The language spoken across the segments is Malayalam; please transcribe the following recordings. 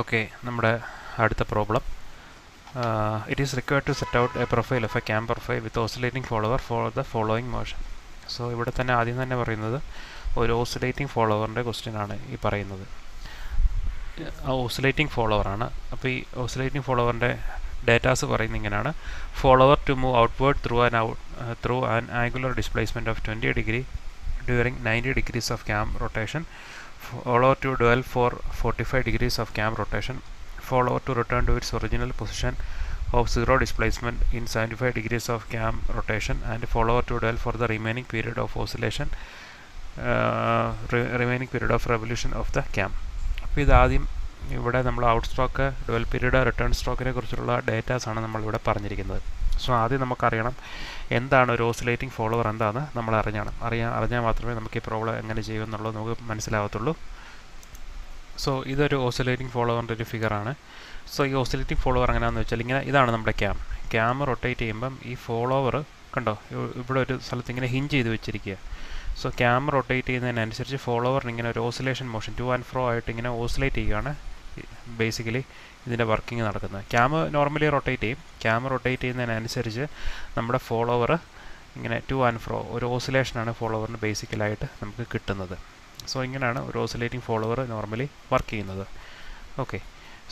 ഓക്കെ നമ്മുടെ അടുത്ത problem. It is required to set out a profile of a cam profile with oscillating follower for the following motion so ഇവിടെ തന്നെ ആദ്യം തന്നെ പറയുന്നത് ഒരു ഓസിലേറ്റിംഗ് ഫോളോവറിന്റെ ക്വസ്റ്റ്യൻ ആണ് ഈ പറയുന്നത്. ഓസിലേറ്റിംഗ് ഫോളോവറാണ് അപ്പോൾ ഈ ഓസിലേറ്റിംഗ് ഫോളോവറിന്റെ ഡേറ്റാസ് പറയുന്നത് ഇങ്ങനെയാണ്. Follower to move outward through an out through an angular displacement of twenty degree during ninety degrees of cam rotation follower to dwell for 45 degrees of cam rotation, follower to return to its original position of zero displacement in 75 degrees of cam rotation, and follower to dwell for the remaining period of oscillation, uh, re remaining period of revolution of the cam. ഇവിടെ നമ്മൾ out stroke dwell period return സ്ട്രോക്കിനെ കുറിച്ചുള്ള ഡേറ്റാസ് ആണ് നമ്മളിവിടെ പറഞ്ഞിരിക്കുന്നത് സോ ആദ്യം നമുക്കറിയണം എന്താണ് ഒരു ഓസിലേറ്റിംഗ് ഫോളോവർ എന്താണ് നമ്മൾ അറിഞ്ഞാണ്. അറിയാൻ അറിഞ്ഞാൽ മാത്രമേ നമുക്ക് ഈ പ്രോബ്ലം എങ്ങനെ ചെയ്യുമെന്നുള്ളത് നമുക്ക് മനസ്സിലാവത്തുള്ളൂ. സോ ഇതൊരു ഓസിലേറ്റിംഗ് ഫോളോവറിന്റെ ഒരു ഫിഗറാണ്. സോ ഈ ഓസിലേറ്റിംഗ് ഫോളോവർ എങ്ങനെയാണെന്ന് വെച്ചാൽ ഇങ്ങനെ ഇതാണ് നമ്മുടെ ക്യാം. ക്യാം റൊട്ടേറ്റ് ചെയ്യുമ്പം ഈ ഫോളോവർ കണ്ടോ ഇവിടെ ഒരു സ്ഥലത്ത് ഇങ്ങനെ ഹിഞ്ച് ചെയ്ത് വെച്ചിരിക്കുക. സോ ക്യാം റൊട്ടേറ്റ് ചെയ്യുന്നതിനനുസരിച്ച് ഫോളോവറിന് ഇങ്ങനെ ഒരു oscillation motion to and fro ആയിട്ട് ഇങ്ങനെ ഓസിലേറ്റ് ചെയ്യുകയാണ്. ബേസിക്കലി ഇതിന്റെ വർക്കിംഗ് നടക്കുന്നത്. ക്യാമ് നോർമലി റൊട്ടേറ്റ് ചെയ്യും. ക്യാമ റൊട്ടേറ്റ് ചെയ്യുന്നതിനനുസരിച്ച് നമ്മുടെ ഫോളോവർ ഇങ്ങനെ ടു ആൻഡ് ഫ്രോ ഒരു ഓസിലേഷനാണ് ഫോളോവറിന് ബേസിക്കലായിട്ട് നമുക്ക് കിട്ടുന്നത്. സോ ഇങ്ങനെയാണ് ഒരു ഓസിലേറ്റിംഗ് ഫോളോവർ നോർമലി വർക്ക് ചെയ്യുന്നത്. ഓക്കെ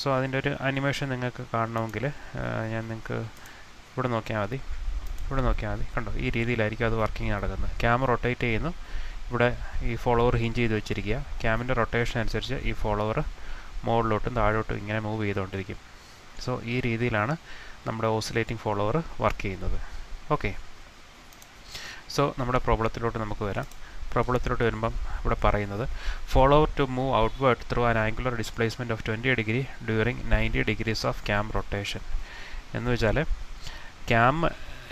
സോ അതിന്റെ ഒരു അനിമേഷൻ നിങ്ങൾക്ക് കാണണമെങ്കിൽ ഞാൻ നിങ്ങൾക്ക് ഇവിടെ നോക്കിയാൽ മതി. ഇവിടെ നോക്കിയാൽ മതി. കണ്ടോ? ഈ രീതിയിലായിരിക്കും അത് വർക്കിംഗ് നടക്കുന്നത്. ക്യാമ റൊട്ടേറ്റ് ചെയ്യുന്നു. ഇവിടെ ഈ ഫോളോവർ ഹിഞ്ച് ചെയ്ത് വെച്ചിരിക്കുക. ക്യാമിന്റെ റൊട്ടേഷൻ അനുസരിച്ച് ഈ ഫോളോവർ മുകളിലോട്ടും താഴോട്ടും ഇങ്ങനെ മൂവ് ചെയ്തുകൊണ്ടിരിക്കും. സോ ഈ രീതിയിലാണ് നമ്മുടെ ഓസിലേറ്റിംഗ് ഫോളോവർ വർക്ക് ചെയ്യുന്നത്. ഓക്കെ സോ നമ്മുടെ പ്രോബ്ലത്തിലോട്ട് നമുക്ക് വരാം. പ്രോബ്ലത്തിലോട്ട് വരുമ്പം ഇവിടെ പറയുന്നത് follower to move outward through an angular displacement of twenty degree during ninety degrees of cam rotation എന്ന് വെച്ചാൽ ക്യാം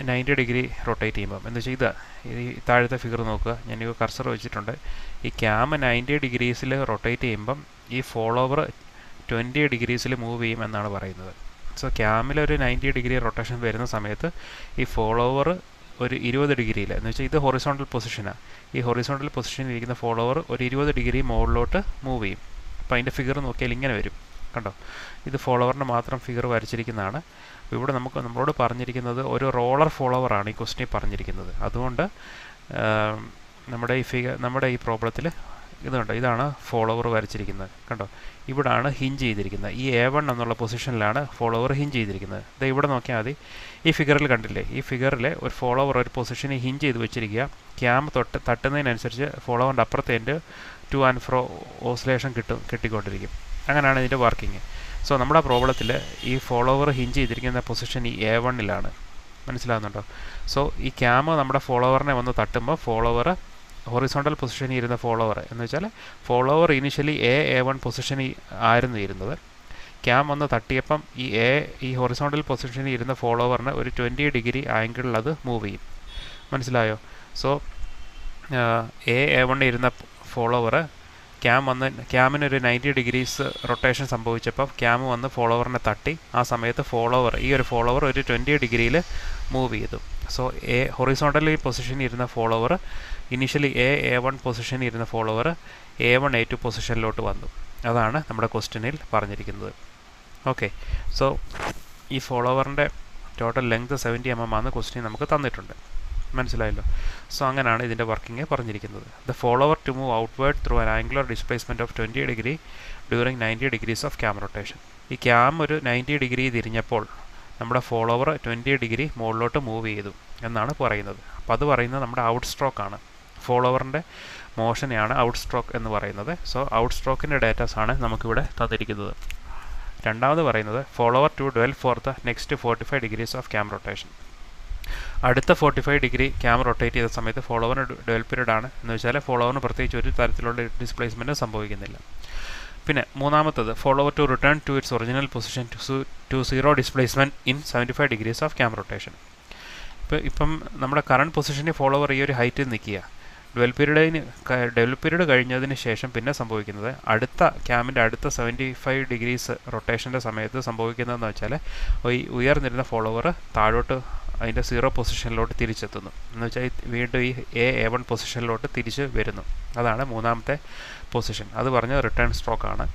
നയന്റി ഡിഗ്രി റൊട്ടേറ്റ് ചെയ്യുമ്പം എന്ന് വെച്ചാൽ ഇതാ ഈ താഴത്തെ ഫിഗർ നോക്കുക. ഞാൻ കർസർ വെച്ചിട്ടുണ്ട്. ഈ ക്യാമ നയന്റി ഡിഗ്രീസിൽ റൊട്ടേറ്റ് ചെയ്യുമ്പം ഈ ഫോളോവർ ട്വന്റി ഡിഗ്രീസിൽ മൂവ് ചെയ്യും എന്നാണ് പറയുന്നത്. സോ ക്യാമിലൊരു നയന്റി ഡിഗ്രി റൊട്ടേഷൻ വരുന്ന സമയത്ത് ഈ ഫോളോവർ ഒരു ഇരുപത് ഡിഗ്രിയിൽ എന്ന് വെച്ചാൽ ഇത് ഹൊറിസോണ്ടൽ പൊസിഷനാണ് ഈ ഹൊറിസോണ്ടൽ പൊസിഷനിൽ ഇരിക്കുന്ന ഫോളോവർ ഒരു ഇരുപത് ഡിഗ്രി മുകളിലോട്ട് മൂവ് ചെയ്യും. അപ്പോൾ അതിന്റെ ഫിഗർ നോക്കിയാൽ ഇങ്ങനെ വരും. കണ്ടോ? ഇത് ഫോളോവറിന്റെ മാത്രം ഫിഗർ വരച്ചിരിക്കുന്നതാണ്. ഇവിടെ നമുക്ക് നമ്മളോട് പറഞ്ഞിരിക്കുന്നത് ഒരു റോളർ ഫോളോവർ ആണ് ഈ ക്വസ്റ്റിനിൽ പറഞ്ഞിരിക്കുന്നത്. അതുകൊണ്ട് നമ്മുടെ ഈ ഫിഗർ നമ്മുടെ ഈ പ്രോബ്ലത്തിൽ ഇതുണ്ട്. ഇതാണ് ഫോളോവർ വരച്ചിരിക്കുന്നത്. കണ്ടോ? ഇവിടാണ് ഹിഞ്ച് ചെയ്തിരിക്കുന്നത്. ഈ എ വൺ എന്നുള്ള പൊസിഷനിലാണ് ഫോളോവർ ഹിഞ്ച് ചെയ്തിരിക്കുന്നത്. ഇത് ഇവിടെ നോക്കിയാൽ മതി. ഈ ഫിഗറിൽ കണ്ടില്ലേ? ഈ ഫിഗറിൽ ഒരു ഫോളോവർ ഒരു പൊസിഷനിൽ ഹിഞ്ച് ചെയ്ത് വെച്ചിരിക്കുക. ക്യാമ്പ് തൊട്ട് തട്ടുന്നതിനനുസരിച്ച് ഫോളോവറിന്റെ അപ്പുറത്തെ എന്റെ ടു ആൻഡ് ഫ്രോ ഓസിലേഷൻ കിട്ടും കിട്ടിക്കൊണ്ടിരിക്കും. അങ്ങനെയാണ് ഇതിന്റെ വർക്കിംഗ് സോ നമ്മുടെ പ്രോബ്ലത്തിൽ ഈ ഫോളോവർ ഹിഞ്ച് ചെയ്തിരിക്കുന്ന പൊസിഷൻ ഈ എ വണ്ണിലാണ് മനസ്സിലാകുന്നുണ്ടോ സോ ഈ ക്യാമ് നമ്മുടെ ഫോളോവറിനെ വന്ന് തട്ടുമ്പോൾ ഫോളോവർ ഹൊറിസോണ്ടൽ പൊസിഷനിൽ ഇരുന്ന ഫോളോവർ എന്ന് വെച്ചാൽ follower initially A A one പൊസിഷനിൽ ആയിരുന്നു ഇരുന്നത്. ക്യാം വന്ന് തട്ടിയപ്പം ഈ എ ഈ ഹൊറിസോണ്ടൽ പൊസിഷനിൽ ഇരുന്ന ഫോളോവറിന് ഒരു ട്വന്റി ഡിഗ്രി ആംഗിളിൽ അത് മൂവ് ചെയ്യും. മനസ്സിലായോ? സോ എ എ വണ്ണിൽ ഇരുന്ന ഫോളോവർ ക്യാം വന്ന് ക്യാമിന് ഒരു നയന്റി ഡിഗ്രീസ് റൊട്ടേഷൻ സംഭവിച്ചപ്പോൾ ക്യാം വന്ന് ഫോളോവറിനെ തട്ടി. ആ സമയത്ത് ഫോളോവർ ഈ ഒരു ഫോളോവർ ഒരു ട്വന്റി ഡിഗ്രിയിൽ മൂവ് ചെയ്തു. സോ എ ഹൊറിസോണ്ടലി പൊസിഷനിൽ ഇരുന്ന follower initially A A one പൊസിഷനിൽ ഇരുന്ന follower A one A two പൊസിഷനിലോട്ട് വന്നു. അതാണ് നമ്മുടെ ക്വസ്റ്റ്യനിൽ പറഞ്ഞിരിക്കുന്നത്. ഓക്കെ സോ ഈ ഫോളോവറിന്റെ total length seventy M M ആണ് ക്വസ്റ്റ്യൻ നമുക്ക് തന്നിട്ടുണ്ട്. മനസ്സിലായല്ലോ. സോ അങ്ങനെയാണ് ഇതിന്റെ വർക്കിംഗ് പറഞ്ഞിരിക്കുന്നത്. The follower to move outward through an angular displacement of twenty degree during ninety degrees of cam rotation ഈ ക്യാം ഒരു നയന്റി ഡിഗ്രി തിരിഞ്ഞപ്പോൾ നമ്മുടെ ഫോളോവർ ട്വന്റി ഡിഗ്രി മുകളിലോട്ട് മൂവ് ചെയ്തു എന്നാണ് പറയുന്നത്. അപ്പോൾ അത് പറയുന്നത് നമ്മുടെ ഔട്ട് സ്ട്രോക്കാണ് ഫോളോവറിന്റെ മോഷനെയാണ് ഔട്ട് സ്ട്രോക്ക് എന്ന് പറയുന്നത്. സോ ഔട്ട് സ്ട്രോക്കിന്റെ ആണ് നമുക്കിവിടെ തന്നിരിക്കുന്നത്. രണ്ടാമത് പറയുന്നത് follower to dwell for the next forty five degrees of cam rotation അടുത്ത forty five degree camera rotate ചെയ്ത സമയത്ത് ഫോളോവറിന് ഡെവൽ പീരീഡ് ആണ്. എന്ന് വെച്ചാൽ ഫോളോവറിന് പ്രത്യേകിച്ച് ഒരു തരത്തിലുള്ള ഡിസ്പ്ലേസ്മെന്റ് സംഭവിക്കുന്നില്ല. പിന്നെ മൂന്നാമത്തത് follower to return to its original position to zero displacement in seventy five degrees of camera rotation ഇപ്പോൾ ഇപ്പം നമ്മുടെ കറണ്ട് പൊസിഷനിൽ ഫോളോവർ ഈ ഒരു ഹൈറ്റിൽ നിൽക്കുക. ഡെവൽ പീരീഡിന് ഡെവൽ പീരീഡ് കഴിഞ്ഞതിന് ശേഷം പിന്നെ സംഭവിക്കുന്നത് അടുത്ത ക്യാമിന്റെ അടുത്ത സെവന്റി ഫൈവ് ഡിഗ്രീസ് റൊട്ടേഷന്റെ സമയത്ത് സംഭവിക്കുന്നതെന്ന് വെച്ചാൽ ഈ ഉയർന്നിരുന്ന ഫോളോവർ താഴോട്ട് അതിന്റെ സീറോ പൊസിഷനിലോട്ട് തിരിച്ചെത്തുന്നു. എന്ന് വെച്ചാൽ വീണ്ടും ഈ എ എ വൺ പൊസിഷനിലോട്ട് തിരിച്ച് വരുന്നു. അതാണ് മൂന്നാമത്തെ പൊസിഷൻ. അത് പറഞ്ഞ റിട്ടേൺ സ്ട്രോക്ക് ആണ്.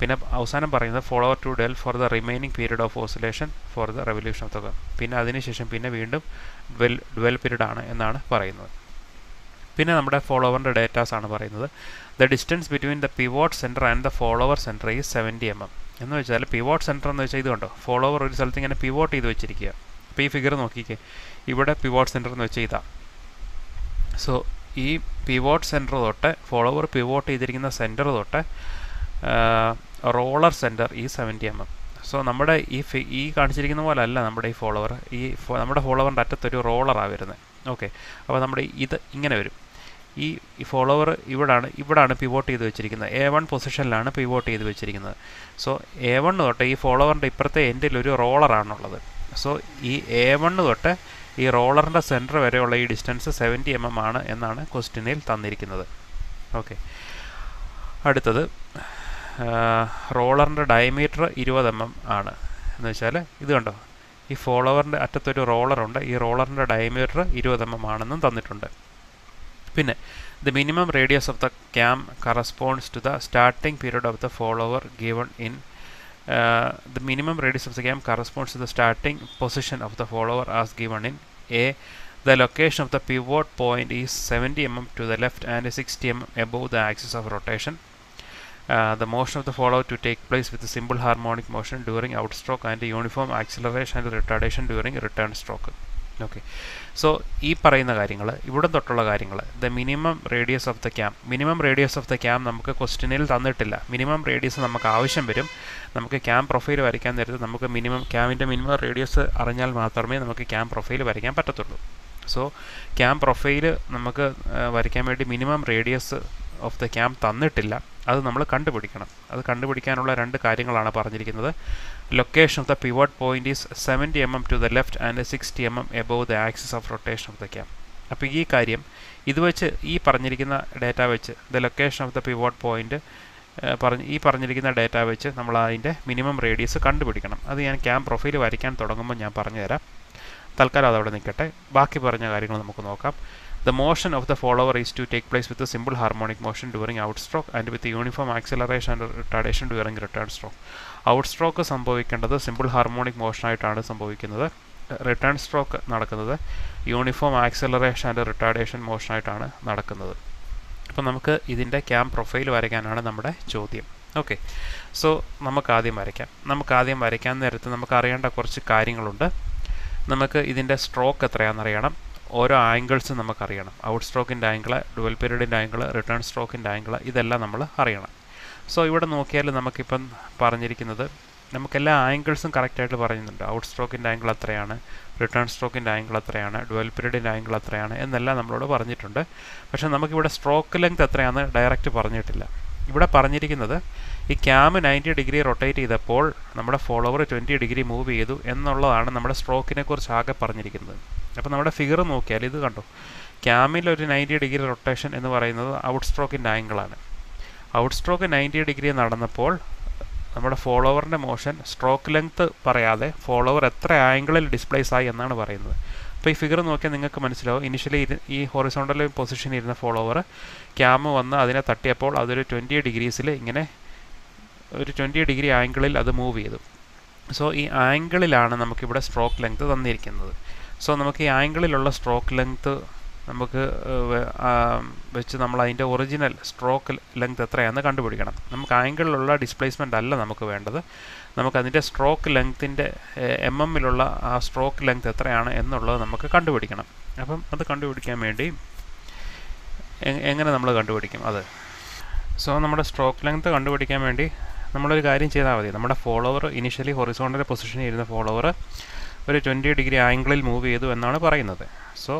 പിന്നെ അവസാനം പറയുന്നത് follow to dwell for the remaining period of oscillation for the revolution of the പിന്നെ അതിനുശേഷം പിന്നെ വീണ്ടും ഡ്വെൽ ഡ്വെൽ പീരീഡ് ആണ് എന്നാണ് പറയുന്നത്. പിന്നെ നമ്മുടെ ഫോളോവറിന്റെ ഡേറ്റാസ് ആണ് പറയുന്നത്. The distance between the pivot centre and the follower centre is seventy M M എന്ന് വെച്ചാൽ പിവോട്ട് സെന്റർ എന്ന് വെച്ചാൽ ഇത് കണ്ടോ? ഫോളോവർ ഒരു സ്ഥലത്ത് ഇങ്ങനെ പിവോട്ട് ചെയ്ത് വെച്ചിരിക്കുക. അപ്പോൾ ഈ ഫിഗർ നോക്കിക്കേ. ഇവിടെ പിവോട്ട് സെന്റർ എന്ന് വെച്ചാൽ ഇതാ. സോ ഈ പിവോട്ട് സെന്റർ തൊട്ട് ഫോളോവർ പിവോട്ട് ചെയ്തിരിക്കുന്ന സെന്റർ തൊട്ട് റോളർ സെന്റർ ഈ സെവന്റി എം എം സോ നമ്മുടെ ഈ ഈ കാണിച്ചിരിക്കുന്ന പോലെ അല്ല നമ്മുടെ ഈ ഫോളോവർ ഈ നമ്മുടെ ഫോളോവറിന്റെ അറ്റത്തൊരു റോളറാണ് വരുന്നത് ഓക്കെ അപ്പോൾ നമ്മുടെ ഇത് ഇങ്ങനെ വരും. ഈ ഫോളോവർ ഇവിടാണ് ഇവിടാണ് പിവോട്ട് ചെയ്ത് വെച്ചിരിക്കുന്നത്. എ വൺ പൊസിഷനിലാണ് പിവോട്ട് ചെയ്ത് വെച്ചിരിക്കുന്നത്. സോ എ വൺ തൊട്ട് ഈ ഫോളോവറിന്റെ ഇപ്പുറത്തെ എൻഡിൽ ഒരു റോളറാണുള്ളത് സോ ഈ എ വൺ തൊട്ട് ഈ റോളറിന്റെ സെന്റർ വരെയുള്ള ഈ ഡിസ്റ്റൻസ് സെവന്റി എം എം ആണ് എന്നാണ് ക്വസ്റ്റ്യനിൽ തന്നിരിക്കുന്നത്. ഓക്കെ അടുത്തത് റോളറിന്റെ ഡയമീറ്റർ ഇരുപത് എം എം ആണ്. എന്ന് വെച്ചാൽ ഇത് കണ്ടോ? ഈ ഫോളോവറിന്റെ അറ്റത്തൊരു റോളറുണ്ട് ഈ റോളറിന്റെ ഡയമീറ്റർ ഇരുപത് എം എം ആണെന്നും തന്നിട്ടുണ്ട്. പിന്നെ the minimum radius of the cam corresponds to the starting period of the follower given in Uh, the minimum radius of the game corresponds to the starting position of the follower as given in A. The location of the pivot point is 70 mm to the left and 60 mm above the axis of rotation. Uh, the motion of the follower to take place with a simple harmonic motion during outstroke and uniform acceleration and retardation during return stroke. Okay so ഈ പറയുന്ന കാര്യങ്ങൾ ഇവിടെ തൊട്ടുള്ള കാര്യങ്ങൾ the minimum radius of the cam minimum radius of the cam നമുക്ക് ക്വസ്റ്റിനിൽ തന്നിട്ടില്ല. മിനിമം റേഡിയസ് നമുക്ക് ആവശ്യം വരും. നമുക്ക് ക്യാം പ്രൊഫൈൽ വരയ്ക്കാൻ നേരത്ത് നമുക്ക് മിനിമം ക്യാമിന്റെ മിനിമം റേഡിയസ് അറിഞ്ഞാൽ മാത്രമേ നമുക്ക് ക്യാം പ്രൊഫൈൽ വരയ്ക്കാൻ പറ്റത്തുള്ളൂ. സോ ക്യാം പ്രൊഫൈൽ നമുക്ക് വരയ്ക്കാൻ വേണ്ടി minimum radius of the cam തന്നിട്ടില്ല. അത് നമ്മൾ കണ്ടുപിടിക്കണം. അത് കണ്ടുപിടിക്കാനുള്ള രണ്ട് കാര്യങ്ങളാണ് പറഞ്ഞിരിക്കുന്നത്. Location of the pivot point is seventy M M to the left and sixty M M above the axis of rotation of the cam അപ്പോൾ ഈ കാര്യം ഇത് വെച്ച് ഈ പറഞ്ഞിരിക്കുന്ന ഡേറ്റ വെച്ച് the location of the pivot point പറഞ്ഞ് ഈ പറഞ്ഞിരിക്കുന്ന ഡേറ്റ വെച്ച് നമ്മൾ അതിന്റെ മിനിമം റേഡിയസ് കണ്ടുപിടിക്കണം. അത് ഞാൻ ക്യാം പ്രൊഫൈൽ വരയ്ക്കാൻ തുടങ്ങുമ്പോൾ ഞാൻ പറഞ്ഞുതരാം. തൽക്കാലം അതവിടെ നിൽക്കട്ടെ. ബാക്കി പറഞ്ഞ കാര്യങ്ങൾ നമുക്ക് നോക്കാം. The motion of is follower is to take place with simple simple harmonic motion out and with the uniform acceleration and retardation during return stroke. Out stroke സംഭവിക്കേണ്ടത് simple harmonic മോഷനായിട്ടാണ് സംഭവിക്കുന്നത്. റിട്ടേൺ സ്ട്രോക്ക് നടക്കുന്നത് യൂണിഫോം ആക്സലറേഷൻ ആൻഡ് റിട്ടാർഡേഷൻ മോഷനായിട്ടാണ് നടക്കുന്നത്. അപ്പോൾ നമുക്ക് ഇതിന്റെ ക്യാം പ്രൊഫൈൽ വരയ്ക്കാനാണ് നമ്മുടെ ചോദ്യം. ഓക്കെ സോ നമുക്ക് ആദ്യം വരയ്ക്കാം. നമുക്ക് ആദ്യം വരയ്ക്കാൻ നേരത്ത് നമുക്ക് അറിയേണ്ട കുറച്ച് കാര്യങ്ങളുണ്ട്. നമുക്ക് ഇതിന്റെ സ്ട്രോക്ക് എത്രയാണെന്നറിയണം ഓരോ ആംഗിൾസ് നമുക്കറിയണം. ഔട്ട് സ്ട്രോക്കിന്റെ ആംഗിൾ ഡുവൽ പീരീഡിന്റെ ആംഗിൾ റിട്ടേൺ സ്ട്രോക്കിന്റെ ആംഗിൾ ഇതെല്ലാം നമ്മൾ അറിയണം. സോ ഇവിടെ നോക്കിയാൽ നമുക്കിപ്പം പറഞ്ഞിരിക്കുന്നത് നമുക്കെല്ലാ ആംഗിൾസും കറക്റ്റായിട്ട് പറയുന്നുണ്ട് ഔട്ട് സ്ട്രോക്കിന്റെ ആംഗിൾ എത്രയാണ് റിട്ടേൺ സ്ട്രോക്കിന്റെ ആംഗിൾ എത്രയാണ് ഡുവൽ പീരീഡിന്റെ ആംഗിൾ എത്രയാണ് എന്നെല്ലാം നമ്മളോട് പറഞ്ഞിട്ടുണ്ട്. പക്ഷേ നമുക്കിവിടെ സ്ട്രോക്ക് ലെങ്ത് എത്രയാണെന്ന് ഡയറക്റ്റ് പറഞ്ഞിട്ടില്ല. ഇവിടെ പറഞ്ഞിരിക്കുന്നത് ഈ ക്യാമ് നയന്റി ഡിഗ്രി റൊട്ടേറ്റ് ചെയ്തപ്പോൾ നമ്മുടെ ഫോളോവർ ട്വന്റി ഡിഗ്രി മൂവ് ചെയ്തു എന്നുള്ളതാണ് നമ്മുടെ സ്ട്രോക്കിനെക്കുറിച്ച് ആകെ പറഞ്ഞിരിക്കുന്നത്. അപ്പോൾ നമ്മുടെ ഫിഗർ നോക്കിയാൽ ഇത് കണ്ടോ? ക്യാമിൽ ഒരു നയന്റി ഡിഗ്രി റൊട്ടേഷൻ എന്ന് പറയുന്നത് ഔട്ട് സ്ട്രോക്കിന്റെ ആംഗിളാണ് ഔട്ട് സ്ട്രോക്ക് നയന്റി ഡിഗ്രി നടന്നപ്പോൾ നമ്മുടെ ഫോളോവറിന്റെ മോഷൻ സ്ട്രോക്ക് ലെങ്ത്ത് പറയാതെ ഫോളോവർ എത്ര ആംഗിളിൽ ഡിസ്പ്ലേസ് ആയി എന്നാണ് പറയുന്നത്. അപ്പോൾ ഈ ഫിഗർ നോക്കിയാൽ നിങ്ങൾക്ക് മനസ്സിലാവും. ഇനിഷ്യലി ഈ ഹൊറിസോണ്ടൽ പൊസിഷനിൽ ഇരുന്ന ഫോളോവർ ക്യാമ് വന്ന് അതിനെ തട്ടിയപ്പോൾ അതൊരു ട്വന്റി ഡിഗ്രീസിൽ ഇങ്ങനെ ഒരു ട്വന്റി ഡിഗ്രി ആംഗിളിൽ അത് മൂവ് ചെയ്തു. സോ ഈ ആംഗിളിലാണ് നമുക്കിവിടെ സ്ട്രോക്ക് ലെങ്ത്ത് തന്നിരിക്കുന്നത്. സോ നമുക്ക് ഈ ആംഗിളിലുള്ള സ്ട്രോക്ക് ലെങ്ത്ത് നമുക്ക് വെച്ച് നമ്മൾ അതിന്റെ ഒറിജിനൽ സ്ട്രോക്ക് ലെങ്ത് എത്രയാണെന്ന് കണ്ടുപിടിക്കണം. നമുക്ക് ആംഗിളിലുള്ള ഡിസ്പ്ലേസ്മെന്റ് അല്ല നമുക്ക് വേണ്ടത്. നമുക്ക് അതിന്റെ സ്ട്രോക്ക് ലെങ്ത്തിന്റെ എം എമ്മിലുള്ള ആ സ്ട്രോക്ക് ലെങ്ത് എത്രയാണ് എന്നുള്ളത് നമുക്ക് കണ്ടുപിടിക്കണം. അപ്പം അത് കണ്ടുപിടിക്കാൻ വേണ്ടി എങ്ങനെ നമ്മൾ കണ്ടുപിടിക്കും അത്? സോ നമ്മുടെ സ്ട്രോക്ക് ലെങ്ത് കണ്ടുപിടിക്കാൻ വേണ്ടി നമ്മളൊരു കാര്യം ചെയ്താൽ മതി. നമ്മുടെ ഫോളോവർ ഇനിഷ്യലി ഹൊറിസോണ്ടൽ പൊസിഷനിൽ ഇരുന്ന ഫോളോവർ ഒരു ട്വന്റി ഡിഗ്രി ആംഗിളിൽ മൂവ് ചെയ്തു എന്നാണ് പറയുന്നത്. സോ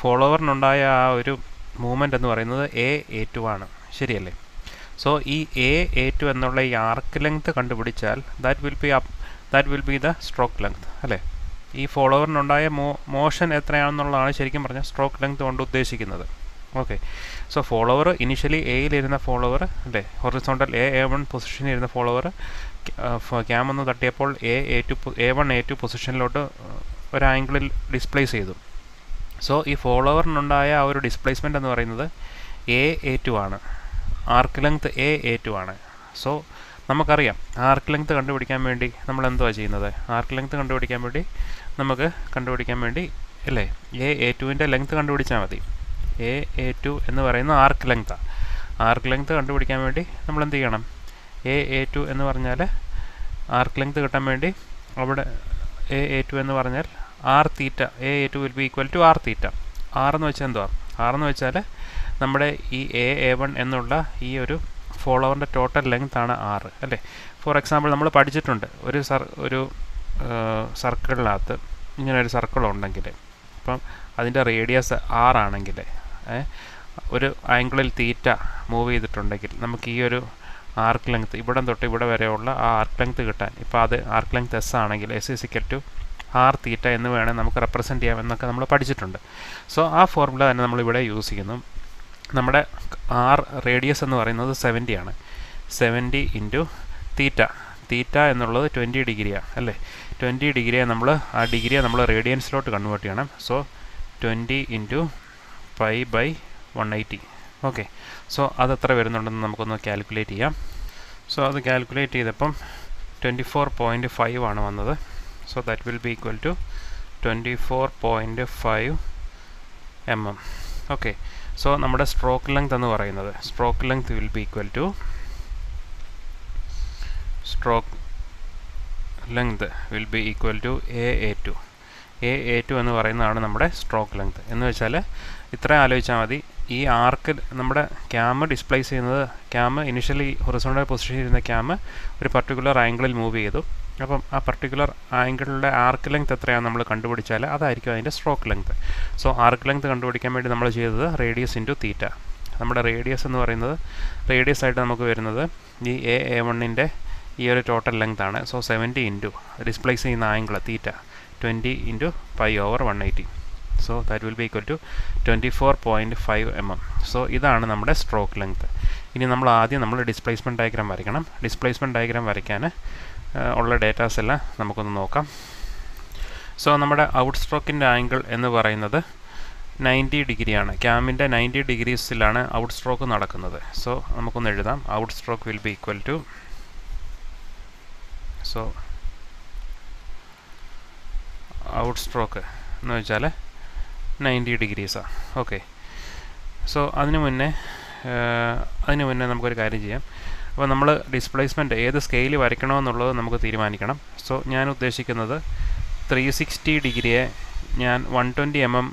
ഫോളോവറിനുണ്ടായ ആ ഒരു മൂവ്മെന്റ് എന്ന് പറയുന്നത് എ എ ടു ആണ്. ശരിയല്ലേ? സോ ഈ എ എ ടു എന്നുള്ള ഈ ആർക്ക് ലെങ്ത് കണ്ടുപിടിച്ചാൽ that will be up that will be the stroke length അല്ലേ? ഈ ഫോളോവറിനുണ്ടായ മോ മോഷൻ എത്രയാണെന്നുള്ളതാണ് ശരിക്കും പറഞ്ഞാൽ സ്ട്രോക്ക് ലെങ്ത് കൊണ്ട് ഉദ്ദേശിക്കുന്നത്. ഓക്കെ സോ ഫോളോവർ ഇനിഷ്യലി എയിലിരുന്ന ഫോളോവർ അല്ലേ? ഹൊറിസോണ്ടൽ എ എ വൺ പൊസിഷനിൽ ഇരുന്ന ഫോളോവർ ക്യാം ഒന്ന് തട്ടിയപ്പോൾ A A two A one A two പൊസിഷനിലോട്ട് ഒരു ആംഗിളിൽ ഡിസ്പ്ലേസ് ചെയ്തു. സോ ഈ ഫോളോവറിനുണ്ടായ ആ ഒരു ഡിസ്പ്ലേസ്മെന്റ് എന്ന് പറയുന്നത് എ എ ടു ആണ്. Arc length A A two ആണ്. സോ നമുക്കറിയാം ആർക്ക് ലെങ്ത് കണ്ടുപിടിക്കാൻ വേണ്ടി നമ്മൾ എന്തുവാ ചെയ്യുന്നത്? ആർക്ക് ലെങ്ത് കണ്ടുപിടിക്കാൻ വേണ്ടി നമുക്ക് കണ്ടുപിടിക്കാൻ വേണ്ടി അല്ലേ? എ എ ടുവിന്റെ ലെങ്ത് കണ്ടുപിടിച്ചാൽ മതി. എ എ ടു എന്ന് പറയുന്ന ആർക്ക് ലെങ്താണ് ആർക്ക് ലെങ്ത് കണ്ടുപിടിക്കാൻ വേണ്ടി നമ്മൾ എന്ത് ചെയ്യണം? എ എ ടു എന്ന് പറഞ്ഞാൽ ആർക്ക് ലെങ്ത് കിട്ടാൻ വേണ്ടി അവിടെ എ എ ടു എന്ന് പറഞ്ഞാൽ R theta A A two will be equal to R theta R എന്ന് വെച്ചാൽ എന്തുവാ? ആർ എന്ന് വെച്ചാൽ നമ്മുടെ ഈ എ എ വൺ എന്നുള്ള ഈ ഒരു ഫോളോവറിന്റെ ടോട്ടൽ ലെങ്ത് ആണ് ആറ് അല്ലേ? ഫോർ എക്സാമ്പിൾ നമ്മൾ പഠിച്ചിട്ടുണ്ട് ഒരു സർ ഒരു സർക്കിളിനകത്ത് ഇങ്ങനെ ഒരു സർക്കിൾ ഉണ്ടെങ്കിൽ. അപ്പം അതിന്റെ റേഡിയസ് ആറാണെങ്കിൽ ഒരു ആംഗിളിൽ തീറ്റ മൂവ് ചെയ്തിട്ടുണ്ടെങ്കിൽ നമുക്ക് ഈ ഒരു ആർക്ക് ലെങ്ത് ഇവിടെ തൊട്ട് ഇവിടെ വരെയുള്ള ആ ആർക്ക് ലെങ്ത് കിട്ടാൻ. ഇപ്പോൾ അത് ആർക്ക് ലെങ്ത് എസ് ആണെങ്കിൽ S is equal to R theta എന്ന് വേണേൽ നമുക്ക് റെപ്രസെന്റ് ചെയ്യാം എന്നൊക്കെ നമ്മൾ പഠിച്ചിട്ടുണ്ട്. സോ ആ ഫോർമുല തന്നെ നമ്മളിവിടെ യൂസ് ചെയ്യുന്നു. നമ്മുടെ ആർ റേഡിയസ് എന്ന് പറയുന്നത് സെവന്റി ആണ്. സെവന്റി ഇന്റു തീറ്റ തീറ്റ എന്നുള്ളത് ട്വന്റി ഡിഗ്രിയാണ് അല്ലേ? ട്വന്റി ഡിഗ്രിയെ നമ്മൾ ആ ഡിഗ്രിയെ നമ്മൾ റേഡിയൻസിലോട്ട് കൺവേർട്ട് ചെയ്യണം. So twenty into five by one eighty okay so അത് എത്ര വരുന്നുണ്ടെന്ന് നമുക്കൊന്ന് കാൽക്കുലേറ്റ് ചെയ്യാം. സോ അത് കാൽക്കുലേറ്റ് ചെയ്തപ്പം ട്വന്റി ഫോർ പോയിന്റ് ഫൈവ് ആണ് വന്നത്. So that will be equal to twenty four point five M M okay so നമ്മുടെ സ്ട്രോക്ക് ലെങ്ത് എന്ന് പറയുന്നത് stroke length will be equal to stroke length will be equal to A A two A A two എന്ന് പറയുന്നതാണ് നമ്മുടെ സ്ട്രോക്ക് ലെങ്ത് എന്ന് വെച്ചാൽ ഇത്രയും ആലോചിച്ചാൽ മതി. ഈ ആർക്ക് നമ്മുടെ ക്യാമ് ഡിസ്പ്ലേസ് ചെയ്യുന്നത് ക്യാമ് ഇനിഷ്യലി ഹൊറിസോണ്ടൽ പൊസിഷൻ ഇരുന്ന ക്യാമ് ഒരു പർട്ടിക്കുലർ ആംഗിളിൽ മൂവ് ചെയ്തു. അപ്പം ആ പർട്ടിക്കുലർ ആംഗിളിലെ ആർക്ക് ലെങ്ത് എത്രയാണ് നമ്മൾ കണ്ടുപിടിച്ചാൽ അതായിരിക്കും അതിന്റെ stroke length so arc length കണ്ടുപിടിക്കാൻ വേണ്ടി നമ്മൾ ചെയ്തത് റേഡിയസ് ഇന്റു തീറ്റ നമ്മുടെ റേഡിയസ് എന്ന് പറയുന്നത് റേഡിയസ് ആയിട്ട് നമുക്ക് വരുന്നത് ഈ എ എ വണ്ണിന്റെ ഈ ഒരു ടോട്ടൽ ലെങ്ത് ആണ്. സോ സെവന്റി ഇന്റു ഡിസ്പ്ലേസ് ചെയ്യുന്ന angle theta twenty into five over one eighty so that will be equal to twenty four point five M M so ഇതാണ് നമ്മുടെ സ്ട്രോക്ക് ലെങ്ത് ഇനി നമ്മൾ ആദ്യം നമ്മൾ ഡിസ്പ്ലേസ്മെന്റ് ഡയഗ്രാം വരയ്ക്കണം. ഡിസ്പ്ലേസ്മെന്റ് ഡയഗ്രാം വരയ്ക്കാൻ ഉള്ള ഡേറ്റാസ് എല്ലാം നമുക്കൊന്ന് നോക്കാം. സോ നമ്മുടെ ഔട്ട് സ്ട്രോക്കിന്റെ ആംഗിൾ എന്ന് പറയുന്നത് നയന്റി ഡിഗ്രിയാണ്. ക്യാമിന്റെ നയന്റി ഡിഗ്രീസിലാണ് ഔട്ട് സ്ട്രോക്ക് നടക്കുന്നത്. സോ നമുക്കൊന്ന് എഴുതാം. Out stroke will be equal to so out stroke എന്ന് വെച്ചാൽ നയന്റി ഡിഗ്രീസാണ് ഓക്കെ. സോ അതിന് മുന്നേ അതിന് മുന്നേ നമുക്കൊരു കാര്യം ചെയ്യാം. അപ്പോൾ നമ്മൾ ഡിസ്പ്ലേസ്മെന്റ് ഏത് സ്കെയിൽ വരയ്ക്കണമെന്നുള്ളത് നമുക്ക് തീരുമാനിക്കണം. സോ ഞാൻ ഉദ്ദേശിക്കുന്നത് ത്രീ സിക്സ്റ്റി ഡിഗ്രിയെ ഞാൻ one twenty M M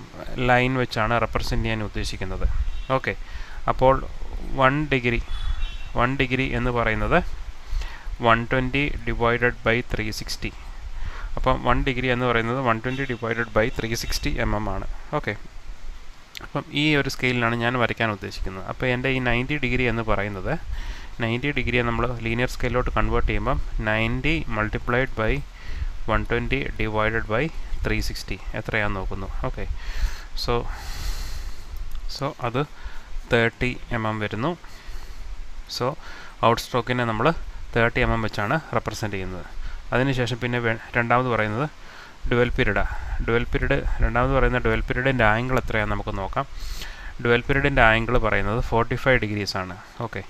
line വെച്ചാണ് റെപ്രസെന്റ് ചെയ്യാൻ ഉദ്ദേശിക്കുന്നത്. ഓക്കെ. അപ്പോൾ വൺ ഡിഗ്രി വൺ ഡിഗ്രി എന്ന് പറയുന്നത് one twenty divided by three sixty. അപ്പം വൺ ഡിഗ്രി എന്ന് പറയുന്നത് one twenty divided by three sixty M M ആണ്. ഓക്കെ അപ്പം ഈ ഒരു സ്കെയിലാണ് ഞാൻ വരയ്ക്കാൻ ഉദ്ദേശിക്കുന്നത്. അപ്പോൾ എന്റെ ഈ നയന്റി ഡിഗ്രി എന്ന് പറയുന്നത് നയന്റി ഡിഗ്രിയെ നമ്മൾ ലീനിയർ സ്കെയിലോട്ട് കൺവേർട്ട് ചെയ്യുമ്പം ninety multiplied by one twenty divided by three sixty എത്രയാണെന്ന് നോക്കുന്നു. ഓക്കെ സോ സോ അത് തേർട്ടി എം എം വരുന്നു. സോ ഔട്ട് സ്ട്രോക്കിനെ നമ്മൾ തേർട്ടി എം എം വെച്ചാണ് റെപ്രസെന്റ് ചെയ്യുന്നത്. അതിനുശേഷം പിന്നെ രണ്ടാമത് പറയുന്നത് ഡുവൽ പീരീഡാണ് ഡുവൽ പീരീഡ് രണ്ടാമത് പറയുന്ന ഡുവൽ പീരീഡിന്റെ ആംഗിൾ എത്രയാണെന്ന് നമുക്ക് നോക്കാം. ഡുവൽ പീരീഡിന്റെ ആംഗിൾ പറയുന്നത് ഫോർട്ടി ഫൈവ് ഡിഗ്രീസ് ആണ്. ഓക്കെ.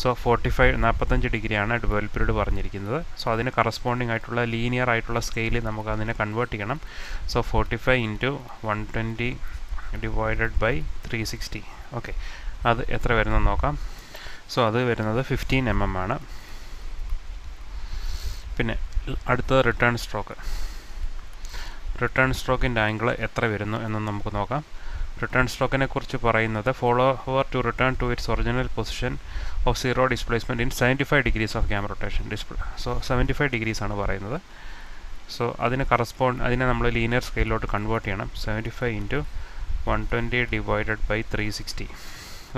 സോ ഫോർട്ടി ഫൈവ് നാൽപ്പത്തഞ്ച് ഡിഗ്രിയാണ് ഡുവൽ പീരീഡ് പറഞ്ഞിരിക്കുന്നത്. സോ അതിന് കറസ്പോണ്ടിങ് ആയിട്ടുള്ള ലീനിയർ ആയിട്ടുള്ള സ്കെയിലിൽ നമുക്ക് അതിനെ കൺവേർട്ട് ചെയ്യണം. So forty five into one twenty divided by three sixty okay. അത് എത്ര വരുന്നെന്ന് നോക്കാം. സോ അത് വരുന്നത് ഫിഫ്റ്റീൻ എം എം ആണ്. പിന്നെ അടുത്തത് റിട്ടേൺ സ്ട്രോക്ക് റിട്ടേൺ സ്ട്രോക്കിന്റെ ആംഗിൾ എത്ര വരുന്നു എന്ന് നമുക്ക് നോക്കാം. റിട്ടേൺ സ്ട്രോക്കിനെ കുറിച്ച് പറയുന്നത് follower to return to its original position of zero displacement in seventy five degrees of camera rotation display so seventy five degrees ആണ് പറയുന്നത്. സോ അതിന് കറസ്പോണ്ട് അതിനെ നമ്മൾ ലീനിയർ സ്കെയിലോട്ട് കൺവേർട്ട് ചെയ്യണം. Seventy five into one twenty divided by three sixty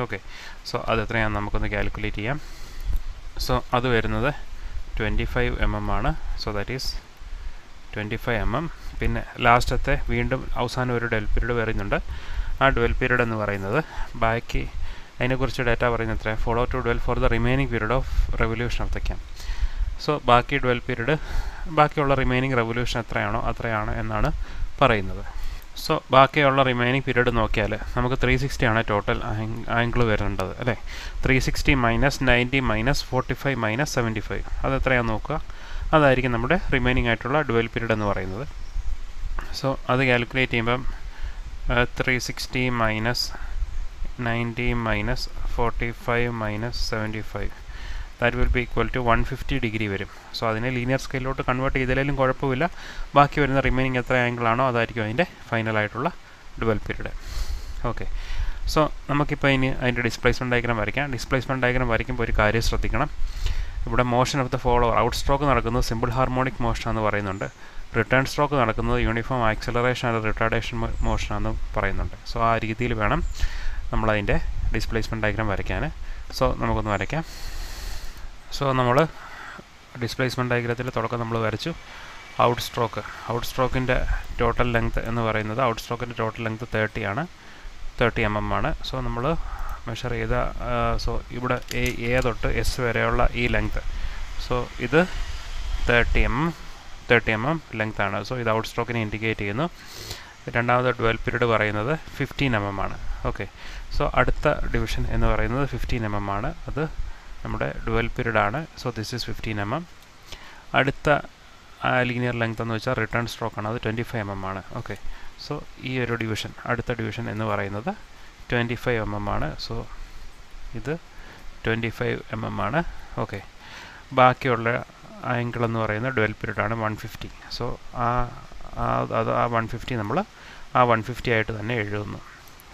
okay so അത് എത്രയാണ് നമുക്കൊന്ന് കാൽക്കുലേറ്റ് ചെയ്യാം. സോ അത് വരുന്നത് ട്വന്റി ഫൈവ് എം എം ആണ്. So that is twenty five M M പിന്നെ ലാസ്റ്റത്തെ വീണ്ടും അവസാനം ഒരു ഡെൽ പീരീഡ് വരുന്നുണ്ട് ആ ഡുവൽ പീരീഡ് എന്ന് പറയുന്നത് ബാക്കി അതിനെക്കുറിച്ച് ഡാറ്റ പറയുന്നത് എത്രയാണ് follow to dwell for the remaining period of revolution of the cam so ബാക്കി ഡുവൽ പീരീഡ് ബാക്കിയുള്ള റിമൈനിങ് റെവല്യൂഷൻ എത്രയാണോ അത്രയാണ് എന്നാണ് പറയുന്നത്. സോ ബാക്കിയുള്ള റിമൈനിങ് പീരീഡ് നോക്കിയാൽ നമുക്ക് ത്രീ സിക്സ്റ്റി ആണ് ടോട്ടൽ ആംഗിൾ വരേണ്ടത് അല്ലേ? Three sixty minus ninety minus forty five minus seventy five അത് എത്രയാണ് നോക്കുക? അതായിരിക്കും നമ്മുടെ റിമൈനിങ് ആയിട്ടുള്ള ഡുവൽ പീരീഡ് എന്ന് പറയുന്നത്. സോ അത് കാൽക്കുലേറ്റ് ചെയ്യുമ്പം three sixty minus ninety minus forty five minus seventy five that will be equal to one fifty degree വരും. സോ അതിനെ ലീനിയർ സ്കെയിലോട്ട് കൺവേർട്ട് ചെയ്തതിലും കുഴപ്പമില്ല. ബാക്കി വരുന്ന റിമൈനിങ് എത്ര ആംഗിൾ ആണോ അതായിരിക്കും അതിന്റെ ഫൈനലായിട്ടുള്ള ഡുവൽ പീരീഡ് ഓക്കെ സോ നമുക്കിപ്പോൾ ഇനി അതിന്റെ ഡിസ്പ്ലേസ്മെന്റ് ഡയഗ്രാം വരയ്ക്കാം. ഡിസ്പ്ലേസ്മെന്റ് ഡയഗ്രാം വരയ്ക്കുമ്പോൾ ഒരു കാര്യം ശ്രദ്ധിക്കണം. ഇവിടെ motion of the follower out stroke നടക്കുന്നത് സിമ്പിൾ ഹാർമോണിക് മോഷൻ എന്ന് പറയുന്നുണ്ട്. റിട്ടേൺ സ്ട്രോക്ക് നടക്കുന്നത് യൂണിഫോം ആക്സലറേഷൻ അല്ല റിട്ടാർഡേഷൻ മോഷൻ എന്ന് പറയുന്നുണ്ട്. സോ ആ രീതിയിൽ വേണം നമ്മളതിന്റെ ഡിസ്പ്ലേസ്മെന്റ് ഡയഗ്രാം വരയ്ക്കാൻ. സോ നമുക്കൊന്ന് വരയ്ക്കാം. സോ നമ്മൾ ഡിസ്പ്ലേസ്മെന്റ് ഡയഗ്രത്തിൽ തുടക്കം നമ്മൾ വരച്ചു. ഔട്ട് സ്ട്രോക്ക് ഔട്ട് സ്ട്രോക്കിന്റെ ടോട്ടൽ ലെങ്ത് എന്ന് പറയുന്നത് ഔട്ട് സ്ട്രോക്കിന്റെ ടോട്ടൽ ലെങ്ത് തേർട്ടി ആണ്. തേർട്ടി എം എം ആണ്. സോ നമ്മൾ മെഷർ ചെയ്ത സോ ഇവിടെ എ എ തൊട്ട് എസ് വരെയുള്ള ഈ ലെങ്ത് സോ ഇത് thirty M thirty M M length ആണ്. സോ ഇത് ഔട്ട് സ്ട്രോക്കിനെ ഇൻഡിക്കേറ്റ് ചെയ്യുന്നു. രണ്ടാമത് ഡുവൽ പീരീഡ് പറയുന്നത് ഫിഫ്റ്റീൻ എം എം ആണ്. ഓക്കെ സോ അടുത്ത ഡിവിഷൻ എന്ന് പറയുന്നത് ഫിഫ്റ്റീൻ എം എം ആണ്. അത് നമ്മുടെ ഡുവൽ പീരീഡ് ആണ് so this is fifteen M M അടുത്ത ലീനിയർ ലെങ്ത് എന്ന് വെച്ചാൽ റിട്ടേൺ സ്ട്രോക്ക് ആണ്. അത് ട്വന്റി ഫൈവ് എം എം ആണ്. ഓക്കെ സോ ഈ ഒരു ഡിവിഷൻ അടുത്ത ഡിവിഷൻ എന്ന് പറയുന്നത് ട്വന്റി ഫൈവ് എം എം ആണ്. സോ ഇത് ട്വന്റി ഫൈവ് എം എം ആണ്. ഓക്കെ ബാക്കിയുള്ള ആംഗിൾ എന്ന് പറയുന്നത് ഡുവൽ പീരീഡ് ആണ് വൺ ഫിഫ്റ്റി സോ ആ അത് ആ വൺ ഫിഫ്റ്റി നമ്മൾ ആ വൺ ഫിഫ്റ്റി ആയിട്ട് തന്നെ എഴുതുന്നു.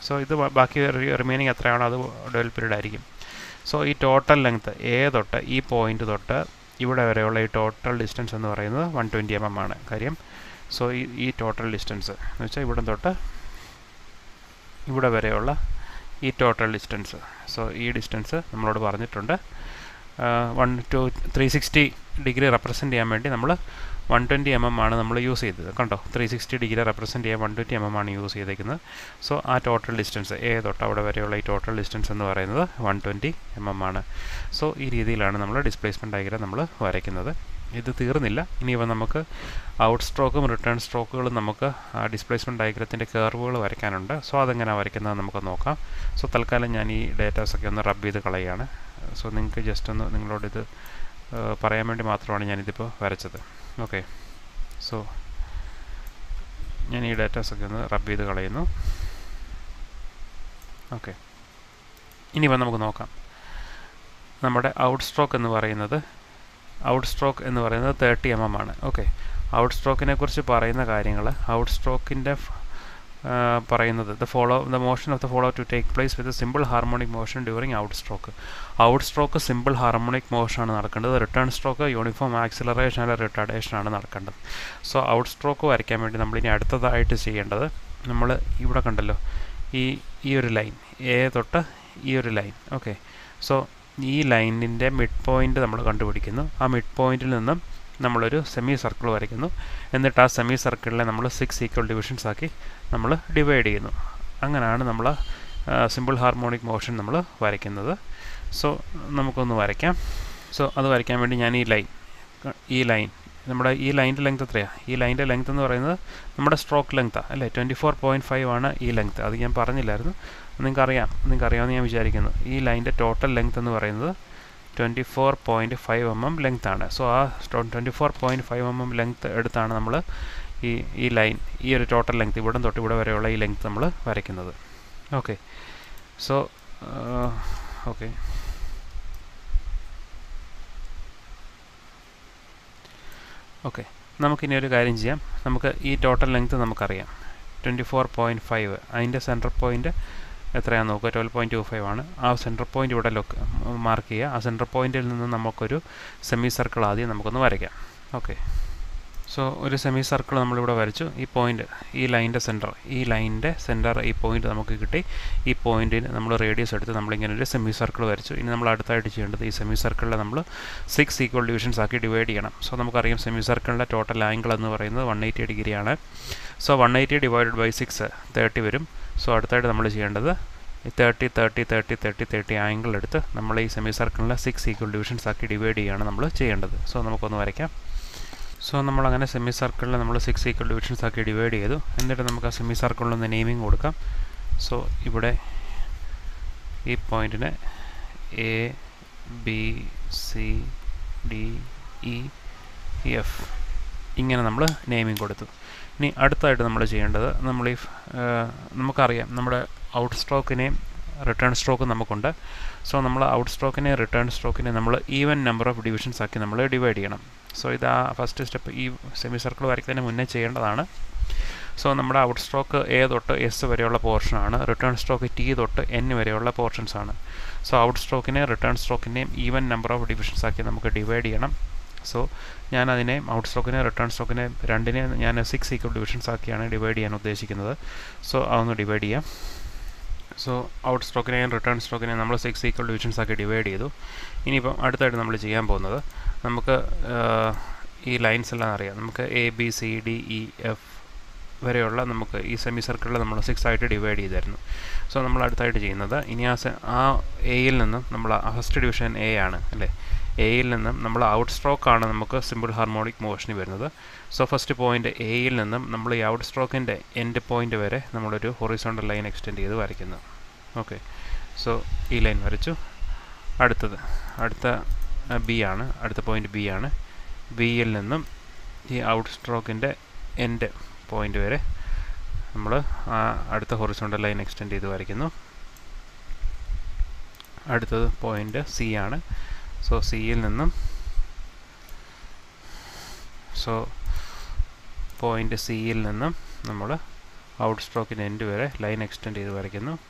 സോ ഇത് ബാക്കി റിമൈനിങ് എത്രയാണോ അത് ഡുവൽ പീരീഡ് ആയിരിക്കും സോ ഈ ടോട്ടൽ ലെങ്ത് എ തൊട്ട് ഈ പോയിന്റ് തൊട്ട് ഇവിടെ വരെയുള്ള ഈ ടോട്ടൽ ഡിസ്റ്റൻസ് എന്ന് പറയുന്നത് വൺ ട്വന്റി എം എം ആണ്. കാര്യം? സോ ഈ ഈ ടോട്ടൽ ഡിസ്റ്റൻസ് എന്ന് വെച്ചാൽ ഇവിടെ തൊട്ട് ഇവിടെ വരെയുള്ള ഈ ടോട്ടൽ ഡിസ്റ്റൻസ് സോ ഈ ഡിസ്റ്റൻസ് നമ്മളോട് പറഞ്ഞിട്ടുണ്ട്. One two three sixty degree represent ചെയ്യാൻ വേണ്ടി നമ്മൾ വൺ ട്വന്റി എം എം ആണ് നമ്മൾ യൂസ് ചെയ്തത്. കണ്ടോ? ത്രീ സിക്സ്റ്റി ഡിഗ്രി റെപ്രസെന്റ് ചെയ്യാൻ വൺ ട്വന്റി എം എം ആണ് യൂസ് ചെയ്തേക്കുന്നത്. സോ ആ ടോട്ടൽ ഡിസ്റ്റൻസ് എ തൊട്ട് അവിടെ വരെയുള്ള ഈ ടോട്ടൽ ഡിസ്റ്റൻസ് എന്ന് പറയുന്നത് വൺ ട്വന്റി എം എം ആണ്. സോ ഈ രീതിയിലാണ് നമ്മൾ ഡിസ്പ്ലേസ്മെന്റ് ഡയഗ്രാം നമ്മൾ വരയ്ക്കുന്നത്. ഇത് തീർന്നില്ല. ഇനിയിപ്പോൾ നമുക്ക് ഔട്ട് സ്ട്രോക്കും റിട്ടേൺ സ്ട്രോക്കുകളും നമുക്ക് ആ ഡിസ്പ്ലേസ്മെന്റ് ഡയഗ്രത്തിന്റെ കർവുകൾ വരയ്ക്കാനുണ്ട്. സോ അതെങ്ങനെ വരയ്ക്കുന്നത് നമുക്ക് നോക്കാം. സോ തൽക്കാലം ഞാൻ ഈ ഡേറ്റാസൊക്കെ ഒന്ന് റബ്ബ് ചെയ്ത് കളയുകയാണ്. സോ നിങ്ങൾക്ക് ജസ്റ്റ് ഒന്ന് നിങ്ങളോട് ഇത് പറയാൻ വേണ്ടി മാത്രമാണ് ഞാനിതിപ്പോൾ വരച്ചത്. ഓക്കെ. സോ ഞാൻ ഈ ഡേറ്റാസൊക്കെ ഒന്ന് റബ് ചെയ്ത് കളയുന്നു. ഓക്കെ. ഇനി ഇപ്പം നമുക്ക് നോക്കാം. നമ്മുടെ ഔട്ട് സ്ട്രോക്ക് എന്ന് പറയുന്നത് ഔട്ട് സ്ട്രോക്ക് എന്ന് പറയുന്നത് തേർട്ടി എം എം ആണ്. ഓക്കെ. ഔട്ട് സ്ട്രോക്കിനെ കുറിച്ച് പറയുന്ന കാര്യങ്ങൾ ഔട്ട് സ്ട്രോക്കിന്റെ പറയുന്നത്. The follow the motion of the follow to take place with simple harmonic motion during out stroke out stroke simple harmonic motion ആണ് നടക്കേണ്ടത്. റിട്ടേൺ സ്ട്രോക്ക് യൂണിഫോം ആക്സിലറേഷൻ അല്ല റിട്ടാഡേഷൻ ആണ് നടക്കേണ്ടത്. സോ ഔട്ട് സ്ട്രോക്ക് വരയ്ക്കാൻ വേണ്ടി നമ്മൾ ഇനി അടുത്തതായിട്ട് ചെയ്യേണ്ടത് നമ്മൾ ഇവിടെ കണ്ടല്ലോ. ഈ ഈ ഒരു ലൈൻ എ തൊട്ട് ഈ ഒരു ലൈൻ ഓക്കെ സോ ഈ ലൈനിന്റെ മിഡ് പോയിന്റ് നമ്മൾ കണ്ടുപിടിക്കുന്നു. ആ മിഡ് പോയിന്റിൽ നിന്നും നമ്മളൊരു സെമി സർക്കിൾ വരയ്ക്കുന്നു. എന്നിട്ട് ആ സെമി സർക്കിളിനെ നമ്മൾ സിക്സ് ഈക്വൽ ഡിവിഷൻസ് ആക്കി നമ്മൾ ഡിവൈഡ് ചെയ്യുന്നു. അങ്ങനെയാണ് നമ്മൾ സിമ്പിൾ ഹാർമോണിക് മോഷൻ നമ്മൾ വരയ്ക്കുന്നത്. സോ നമുക്കൊന്ന് വരയ്ക്കാം. സോ അത് വരയ്ക്കാൻ വേണ്ടി ഞാൻ ഈ ലൈൻ ഈ ലൈൻ നമ്മുടെ ഈ ലൈന്റെ ലെങ്ത് എത്രയാണ് ഈ ലൈന്റെ ലെങ്ത് എന്ന് പറയുന്നത് നമ്മുടെ സ്ട്രോക്ക് ലെങ്ത്താണ് അല്ലേ? ട്വന്റി ഫോർ പോയിന്റ് ഫൈവ് ആണ് ഈ ലെങ്ത് അത് ഞാൻ പറഞ്ഞില്ലായിരുന്നു. നിങ്ങൾക്കറിയാം നിങ്ങൾക്കറിയാമെന്ന് ഞാൻ വിചാരിക്കുന്നു. ഈ ലൈന്റെ ടോട്ടൽ ലെങ്ത് എന്ന് പറയുന്നത് twenty four point five M M ലെങ്ത്താണ് so ആ twenty four point five M M length എടുത്താണ് നമ്മൾ ഈ ഈ ലൈൻ ഈ ഒരു ടോട്ടൽ ലെങ്ത് ഇവിടം തൊട്ട് ഇവിടെ വരെയുള്ള ഈ ലെങ്ത് നമ്മൾ വരയ്ക്കുന്നത്. ഓക്കെ സോ ഓക്കെ ഓക്കെ നമുക്കിനി ഒരു കാര്യം ചെയ്യാം. നമുക്ക് ഈ ടോട്ടൽ ലെങ്ത് നമുക്കറിയാം. ട്വന്റി ഫോർ പോയിന്റ് ഫൈവ് അതിന്റെ സെന്റർ പോയിന്റ് എത്രയാണെന്ന് നോക്കുക? ട്വൽവ് പോയിന്റ് ടു ഫൈവ് ആണ്. ആ സെന്റർ പോയിന്റ് ഇവിടെ ലൊക്ക് മാർക്ക് ചെയ്യുക. ആ സെന്റർ പോയിന്റിൽ നിന്ന് നമുക്കൊരു സെമി സർക്കിൾ ആദ്യം നമുക്കൊന്ന് വരയ്ക്കാം. ഓക്കെ സോ ഒരു സെമി സർക്കിൾ നമ്മളിവിടെ വരച്ചു. ഈ പോയിന്റ് ഈ ലൈന്റെ സെന്റർ ഈ ലൈന്റെ സെന്റർ ഈ പോയിന്റ് നമുക്ക് കിട്ടി. ഈ പോയിന്റിന് നമ്മൾ റേഡിയസ് എടുത്ത് നമ്മളിങ്ങനെ ഒരു സെമി സർക്കിൾ വരച്ചു. ഇനി നമ്മൾ അടുത്തായിട്ട് ചെയ്യേണ്ടത് ഈ സെമി സർക്കിളിൽ നമ്മൾ സിക്സ് ഈക്വൽ ഡിവിഷൻസ് ആക്കി ഡിവൈഡ് ചെയ്യണം. സോ നമുക്കറിയാം സെമി സർക്കിളിന്റെ ടോട്ടൽ ആംഗിൾ എന്ന് പറയുന്നത് വൺ എയ്റ്റി ഡിഗ്രിയാണ് so one eighty divided by six thirty വരും. സോ അടുത്തായിട്ട് നമ്മൾ ചെയ്യേണ്ടത് ഈ thirty thirty thirty thirty thirty angle എടുത്ത് നമ്മൾ ഈ സെമി സർക്കിളിൽ സിക്സ് ഈക്വൽ ഡിവിഷൻസ് ആക്കി ഡിവൈഡ് ചെയ്യുകയാണ് നമ്മൾ ചെയ്യേണ്ടത്. സോ നമുക്കൊന്ന് വരയ്ക്കാം. സോ നമ്മൾ അങ്ങനെ സെമി സർക്കിളിൽ നമ്മൾ സിക്സ് ഈക്വൽ ഡിവിഷൻസ് ആക്കി ഡിവൈഡ് ചെയ്തു. എന്നിട്ട് നമുക്ക് ആ സെമി സർക്കിളിലൊന്ന് നെയിമിങ് കൊടുക്കാം. സോ ഇവിടെ ഈ പോയിന്റിനെ A B C D E F ഇങ്ങനെ നമ്മൾ നെയിമിങ് കൊടുത്തു. ഇനി അടുത്തായിട്ട് നമ്മൾ ചെയ്യേണ്ടത് നമ്മൾ ഈ നമുക്കറിയാം നമ്മുടെ ഔട്ട് സ്ട്രോക്കിനെയും റിട്ടേൺ സ്ട്രോക്ക് നമുക്കുണ്ട്. സോ നമ്മൾ ഔട്ട് സ്ട്രോക്കിനെ റിട്ടേൺ സ്ട്രോക്കിനെ നമ്മൾ ഈവൻ നമ്പർ ഓഫ് ഡിവിഷൻസ് ആക്കി നമ്മൾ ഡിവൈഡ് ചെയ്യണം. സോ ഇത് ആ ഫസ്റ്റ് സ്റ്റെപ്പ് ഈ സെമി സർക്കിൾ വരയ്ക്കുന്നതിന് മുന്നേ ചെയ്യേണ്ടതാണ്. സോ നമ്മുടെ ഔട്ട് സ്ട്രോക്ക് എ തൊട്ട് എസ് വരെയുള്ള പോർഷനാണ് റിട്ടേൺ സ്ട്രോക്ക് ടി തൊട്ട് എൻ വരെയുള്ള പോർഷൻസ് ആണ്. സോ ഔട്ട് സ്ട്രോക്കിനെ റിട്ടേൺ സ്ട്രോക്കിനെയും ഈവൻ നമ്പർ ഓഫ് ഡിവിഷൻസ് ആക്കി നമുക്ക് ഡിവൈഡ് ചെയ്യണം. സോ ഞാൻ അതിനെ ഔട്ട് സ്ട്രോക്കിനെ റിട്ടേൺ സ്ട്രോക്കിനെ രണ്ടിനെ ഞാൻ സിക്സ് ഈക്വൽ ഡിവിഷൻസ് ആക്കിയാണ് ഡിവൈഡ് ചെയ്യാൻ ഉദ്ദേശിക്കുന്നത്. സോ അതൊന്ന് ഡിവൈഡ് ചെയ്യാം. സോ ഔട്ട് സ്ട്രോക്കിനെയും റിട്ടേൺ സ്ട്രോക്കിനെയും നമ്മൾ സിക്സ് ഈക്വൽ ഡിവിഷൻസ് ആക്കി ഡിവൈഡ് ചെയ്തു. ഇനിയിപ്പം അടുത്തായിട്ട് നമ്മൾ ചെയ്യാൻ പോകുന്നത് നമുക്ക് ഈ ലൈൻസ് എല്ലാം അറിയാം. നമുക്ക് A B C D E F വരെയുള്ള നമുക്ക് ഈ സെമി സർക്കിളിൽ നമ്മൾ സിക്സ് ആയിട്ട് ഡിവൈഡ് ചെയ്തായിരുന്നു സോ നമ്മൾ അടുത്തായിട്ട് ചെയ്യുന്നത് ഇനി ആ ആ എയിൽ നിന്നും നമ്മൾ ഫസ്റ്റ് ഡിവിഷൻ എ ആണ് അല്ലേ? എയിൽ നിന്നും നമ്മൾ ഔട്ട് സ്ട്രോക്കാണ് നമുക്ക് സിമ്പിൾ ഹാർമോണിക് മോഷന് വരുന്നത്. സോ ഫസ്റ്റ് പോയിന്റ് എയിൽ നിന്നും നമ്മൾ ഈ ഔട്ട് സ്ട്രോക്കിന്റെ എൻഡ് പോയിന്റ് വരെ നമ്മളൊരു ഹൊറിസോണ്ടൽ ലൈൻ എക്സ്റ്റെൻഡ് ചെയ്ത് വരയ്ക്കുന്നത് ഓക്കെ സോ ഈ ലൈൻ വരച്ചു. അടുത്തത് അടുത്ത ബി ആണ്. അടുത്ത പോയിന്റ് ബി ആണ്. ബിയിൽ നിന്നും ഈ ഔട്ട് സ്ട്രോക്കിന്റെ എൻഡ് പോയിന്റ് വരെ നമ്മൾ ആ അടുത്ത ഹൊറിസോണ്ടൽ ലൈൻ എക്സ്റ്റെൻഡ് ചെയ്ത് വരയ്ക്കുന്നു. അടുത്തത് പോയിന്റ് സി ആണ്. സോ സിയിൽ നിന്നും സോ പോയിന്റ് സിയിൽ നിന്നും നമ്മൾ ഔട്ട് സ്ട്രോക്കിന്റെ എൻഡ് വരെ ലൈൻ എക്സ്റ്റെൻഡ് ചെയ്ത് വരയ്ക്കുന്നു.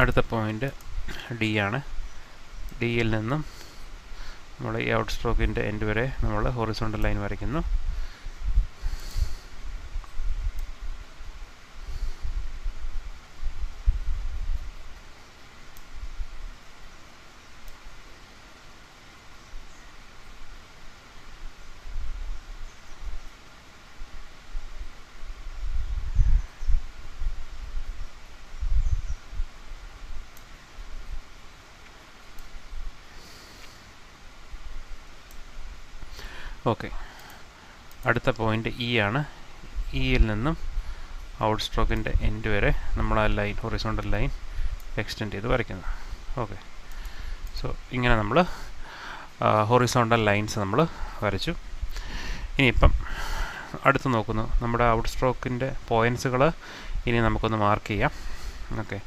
അടുത്ത പോയിന്റ് ഡി ആണ്. ഡിയിൽ നിന്നും നമ്മൾ ഈ ഔട്ട് സ്ട്രോക്കിന്റെ എൻഡ് വരെ നമ്മൾ ഹൊറിസോണ്ടൽ ലൈൻ വരയ്ക്കുന്നു. ഓക്കെ. അടുത്ത പോയിന്റ് ഇ ആണ്. ഇയിൽ നിന്നും ഔട്ട് സ്ട്രോക്കിന്റെ എൻഡ് വരെ നമ്മൾ ആ ലൈൻ ഹൊറിസോണ്ടൽ ലൈൻ എക്സ്റ്റെൻഡ് ചെയ്ത് വരയ്ക്കുന്നത് ഓക്കെ. സോ ഇങ്ങനെ നമ്മൾ ഹൊറിസോണ്ടൽ ലൈൻസ് നമ്മൾ വരച്ചു. ഇനിയിപ്പം അടുത്ത് നോക്കുന്നു. നമ്മുടെ ഔട്ട് സ്ട്രോക്കിന്റെ പോയിൻസുകൾ ഇനി നമുക്കൊന്ന് മാർക്ക് ചെയ്യാം. ഓക്കെ.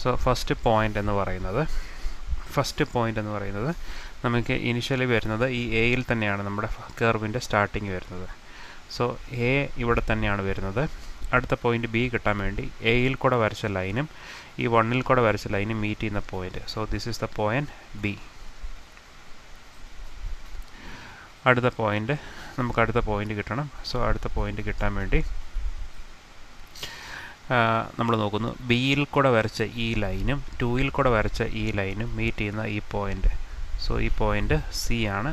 സോ ഫസ്റ്റ് പോയിന്റ് എന്ന് പറയുന്നത് ഫസ്റ്റ് പോയിന്റ് എന്ന് പറയുന്നത് നമുക്ക് ഇനിഷ്യലി വരുന്നത് ഈ എയിൽ തന്നെയാണ് നമ്മുടെ കർവിന്റെ സ്റ്റാർട്ടിങ് വരുന്നത്. സോ എ ഇവിടെ തന്നെയാണ് വരുന്നത്. അടുത്ത പോയിന്റ് ബി കിട്ടാൻ വേണ്ടി എയിൽ കൂടെ വരച്ച ലൈനും ഈ വണ്ണിൽ കൂടെ വരച്ച ലൈനും മീറ്റ് ചെയ്യുന്ന point so this is the point B അടുത്ത പോയിന്റ് നമുക്ക് അടുത്ത പോയിന്റ് കിട്ടണം. സോ അടുത്ത പോയിന്റ് കിട്ടാൻ വേണ്ടി നമ്മൾ നോക്കുന്നു. ബിയിൽ കൂടെ വരച്ച ഈ ലൈനും ടൂയിൽ കൂടെ വരച്ച ഈ ലൈനും മീറ്റ് ചെയ്യുന്ന ഈ പോയിന്റ് സോ ഈ പോയിന്റ് സി ആണ്.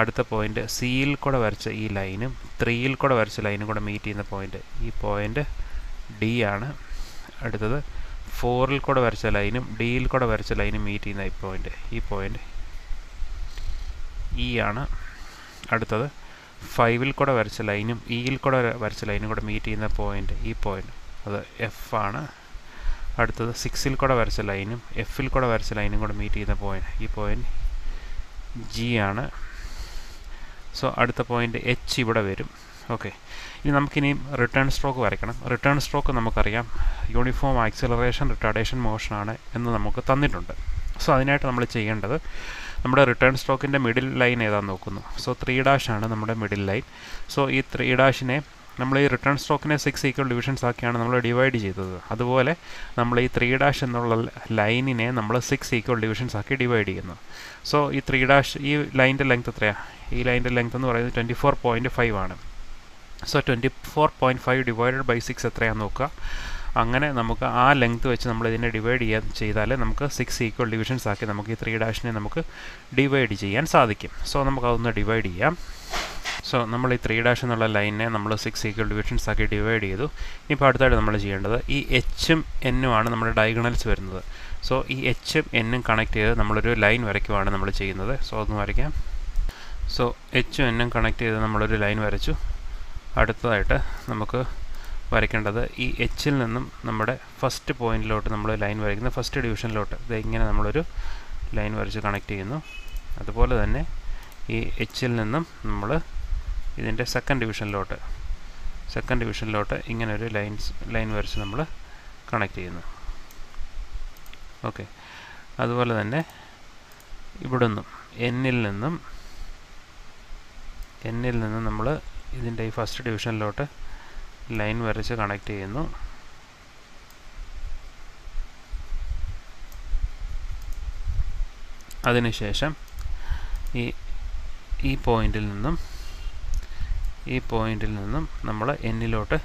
അടുത്ത പോയിന്റ് സിയിൽ കൂടെ വരച്ച ഈ ലൈനും ത്രീയിൽ കൂടെ വരച്ച ലൈനും കൂടെ മീറ്റ് ചെയ്യുന്ന പോയിന്റ് ഈ പോയിന്റ് ഡി ആണ്. അടുത്തത് ഫോറിൽ കൂടെ വരച്ച ലൈനും ഡിയിൽ കൂടെ വരച്ച ലൈനും മീറ്റ് ചെയ്യുന്ന ഈ പോയിന്റ് ഈ പോയിന്റ് ഇ ആണ്. അടുത്തത് ഫൈവിൽ കൂടെ വരച്ച ലൈനും ഇയിൽ കൂടെ വരച്ച ലൈനും കൂടെ മീറ്റ് ചെയ്യുന്ന പോയിന്റ് ഈ പോയിന്റ് അത് എഫ് ആണ്. അടുത്തത് സിക്സിൽ കൂടെ വരച്ച ലൈനും എഫിൽ കൂടെ വരച്ച ലൈനും കൂടെ മീറ്റ് ചെയ്യുന്ന പോയിന്റ് ഈ പോയിന്റ് ജി ആണ്. സോ അടുത്ത പോയിന്റ് എച്ച് ഇവിടെ വരും. ഓക്കെ ഇനി നമുക്കിനിയും റിട്ടേൺ സ്ട്രോക്ക് വരയ്ക്കണം. റിട്ടേൺ സ്ട്രോക്ക് നമുക്കറിയാം. യൂണിഫോം ആക്സിലറേഷൻ റിട്ടാഡേഷൻ മോഷനാണ് എന്ന് നമുക്ക് തന്നിട്ടുണ്ട്. സോ അതിനായിട്ട് നമ്മൾ ചെയ്യേണ്ടത് നമ്മുടെ റിട്ടേൺ സ്റ്റോക്കിന്റെ മിഡിൽ ലൈൻ ഏതാന്ന് നോക്കുന്നു. സോ ത്രീ ഡാഷ് ആണ് നമ്മുടെ മിഡിൽ ലൈൻ സോ ഈ ത്രീ ഡാഷിനെ നമ്മൾ ഈ റിട്ടേൺ സ്റ്റോക്കിനെ സിക്സ് ഈക്വൽ ഡിവിഷൻസ് ആക്കിയാണ് നമ്മൾ ഡിവൈഡ് ചെയ്തത്. അതുപോലെ നമ്മൾ ഈ ത്രീ ഡാഷ് എന്നുള്ള ലൈനിനെ നമ്മൾ സിക്സ് ഈക്വൽ ഡിവിഷൻസ് ആക്കി ഡിവൈഡ് ചെയ്യുന്നു. സോ ഈ ത്രീ ഡാഷ് ഈ ലൈന്റെ ലെങ്ത് എത്രയാണ് ഈ ലൈന്റെ ലെങ്ത് എന്ന് പറയുന്നത് ട്വന്റി ഫോർ പോയിന്റ് ഫൈവ് ആണ്. So twenty four point five divided by six എത്രയാണെന്ന് നോക്കുക. അങ്ങനെ നമുക്ക് ആ ലെങ്ത് വെച്ച് നമ്മൾ ഇതിനെ ഡിവൈഡ് ചെയ്യാൻ ചെയ്താൽ നമുക്ക് സിക്സ് ഈക്വൽ ഡിവിഷൻസ് ആക്കി നമുക്ക് ഈ ത്രീ ഡാഷിനെ നമുക്ക് ഡിവൈഡ് ചെയ്യാൻ സാധിക്കും. സോ നമുക്ക് അതൊന്ന് ഡിവൈഡ് ചെയ്യാം. സോ നമ്മൾ ഈ ത്രീ ഡാഷ് എന്നുള്ള ലൈനെ നമ്മൾ സിക്സ് ഈക്വൽ ഡിവിഷൻസ് ആക്കി ഡിവൈഡ് ചെയ്തു. ഇനിയിപ്പോൾ അടുത്തായിട്ട് നമ്മൾ ചെയ്യേണ്ടത് ഈ എച്ചും എന്നും ആണ് നമ്മുടെ ഡയഗണൽസ് വരുന്നത്. സോ ഈ എച്ചും എന്നും കണക്ട് ചെയ്ത് നമ്മളൊരു ലൈൻ വരയ്ക്കുവാണ് നമ്മൾ ചെയ്യുന്നത്. സോ അതൊന്ന് വരയ്ക്കാം. സോ എച്ചും എന്നും കണക്ട് ചെയ്ത് നമ്മളൊരു ലൈൻ വരച്ചു. അടുത്തതായിട്ട് നമുക്ക് വരയ്ക്കേണ്ടത് ഈ എച്ചിൽ നിന്നും നമ്മുടെ ഫസ്റ്റ് പോയിന്റിലോട്ട് നമ്മൾ ലൈൻ വരയ്ക്കുന്നത് ഫസ്റ്റ് ഡിവിഷനിലോട്ട് ഇത് ഇങ്ങനെ നമ്മളൊരു ലൈൻ വരച്ച് കണക്ട് ചെയ്യുന്നു. അതുപോലെ തന്നെ ഈ എച്ചിൽ നിന്നും നമ്മൾ ഇതിന്റെ സെക്കൻഡ് ഡിവിഷനിലോട്ട് സെക്കൻഡ് ഡിവിഷനിലോട്ട് ഇങ്ങനെ ഒരു ലൈൻസ് ലൈൻ വരച്ച് നമ്മൾ കണക്ട് ചെയ്യുന്നു. ഓക്കെ അതുപോലെ തന്നെ ഇവിടെ നിന്നും എന്നിൽ നിന്നും എന്നിൽ നിന്നും നമ്മൾ ഇതിന്റെ ഈ ഫസ്റ്റ് ഡിവിഷനിലോട്ട് ലൈൻ വരച്ച് കണക്ട് ചെയ്യുന്നു. അതിനുശേഷം ഈ ഈ പോയിന്റിൽ നിന്നും ഈ പോയിന്റിൽ നിന്നും നമ്മൾ എന്നിലോട്ട്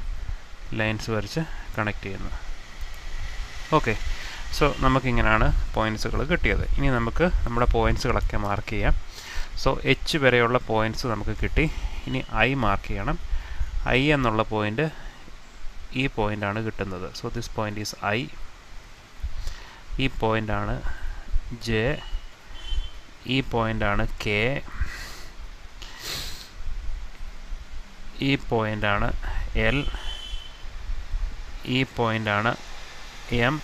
ലൈൻസ് വരച്ച് കണക്ട് ചെയ്യുന്നു. ഓക്കെ സോ നമുക്കിങ്ങനെയാണ് പോയിൻസുകൾ കിട്ടിയത്. ഇനി നമുക്ക് നമ്മുടെ പോയിൻസുകളൊക്കെ മാർക്ക് ചെയ്യാം. സോ എച്ച് വരെയുള്ള പോയിന്റ്സ് നമുക്ക് കിട്ടി. ഇനി ഐ മാർക്ക് ചെയ്യണം. ഐ എന്നുള്ള പോയിന്റ് ഈ പോയിന്റാണ് കിട്ടുന്നത്. So this point is I ഈ പോയിന്റാണ് ജെ ഈ പോയിന്റാണ് കെ ഈ പോയിന്റാണ് എൽ ഈ പോയിന്റാണ് എം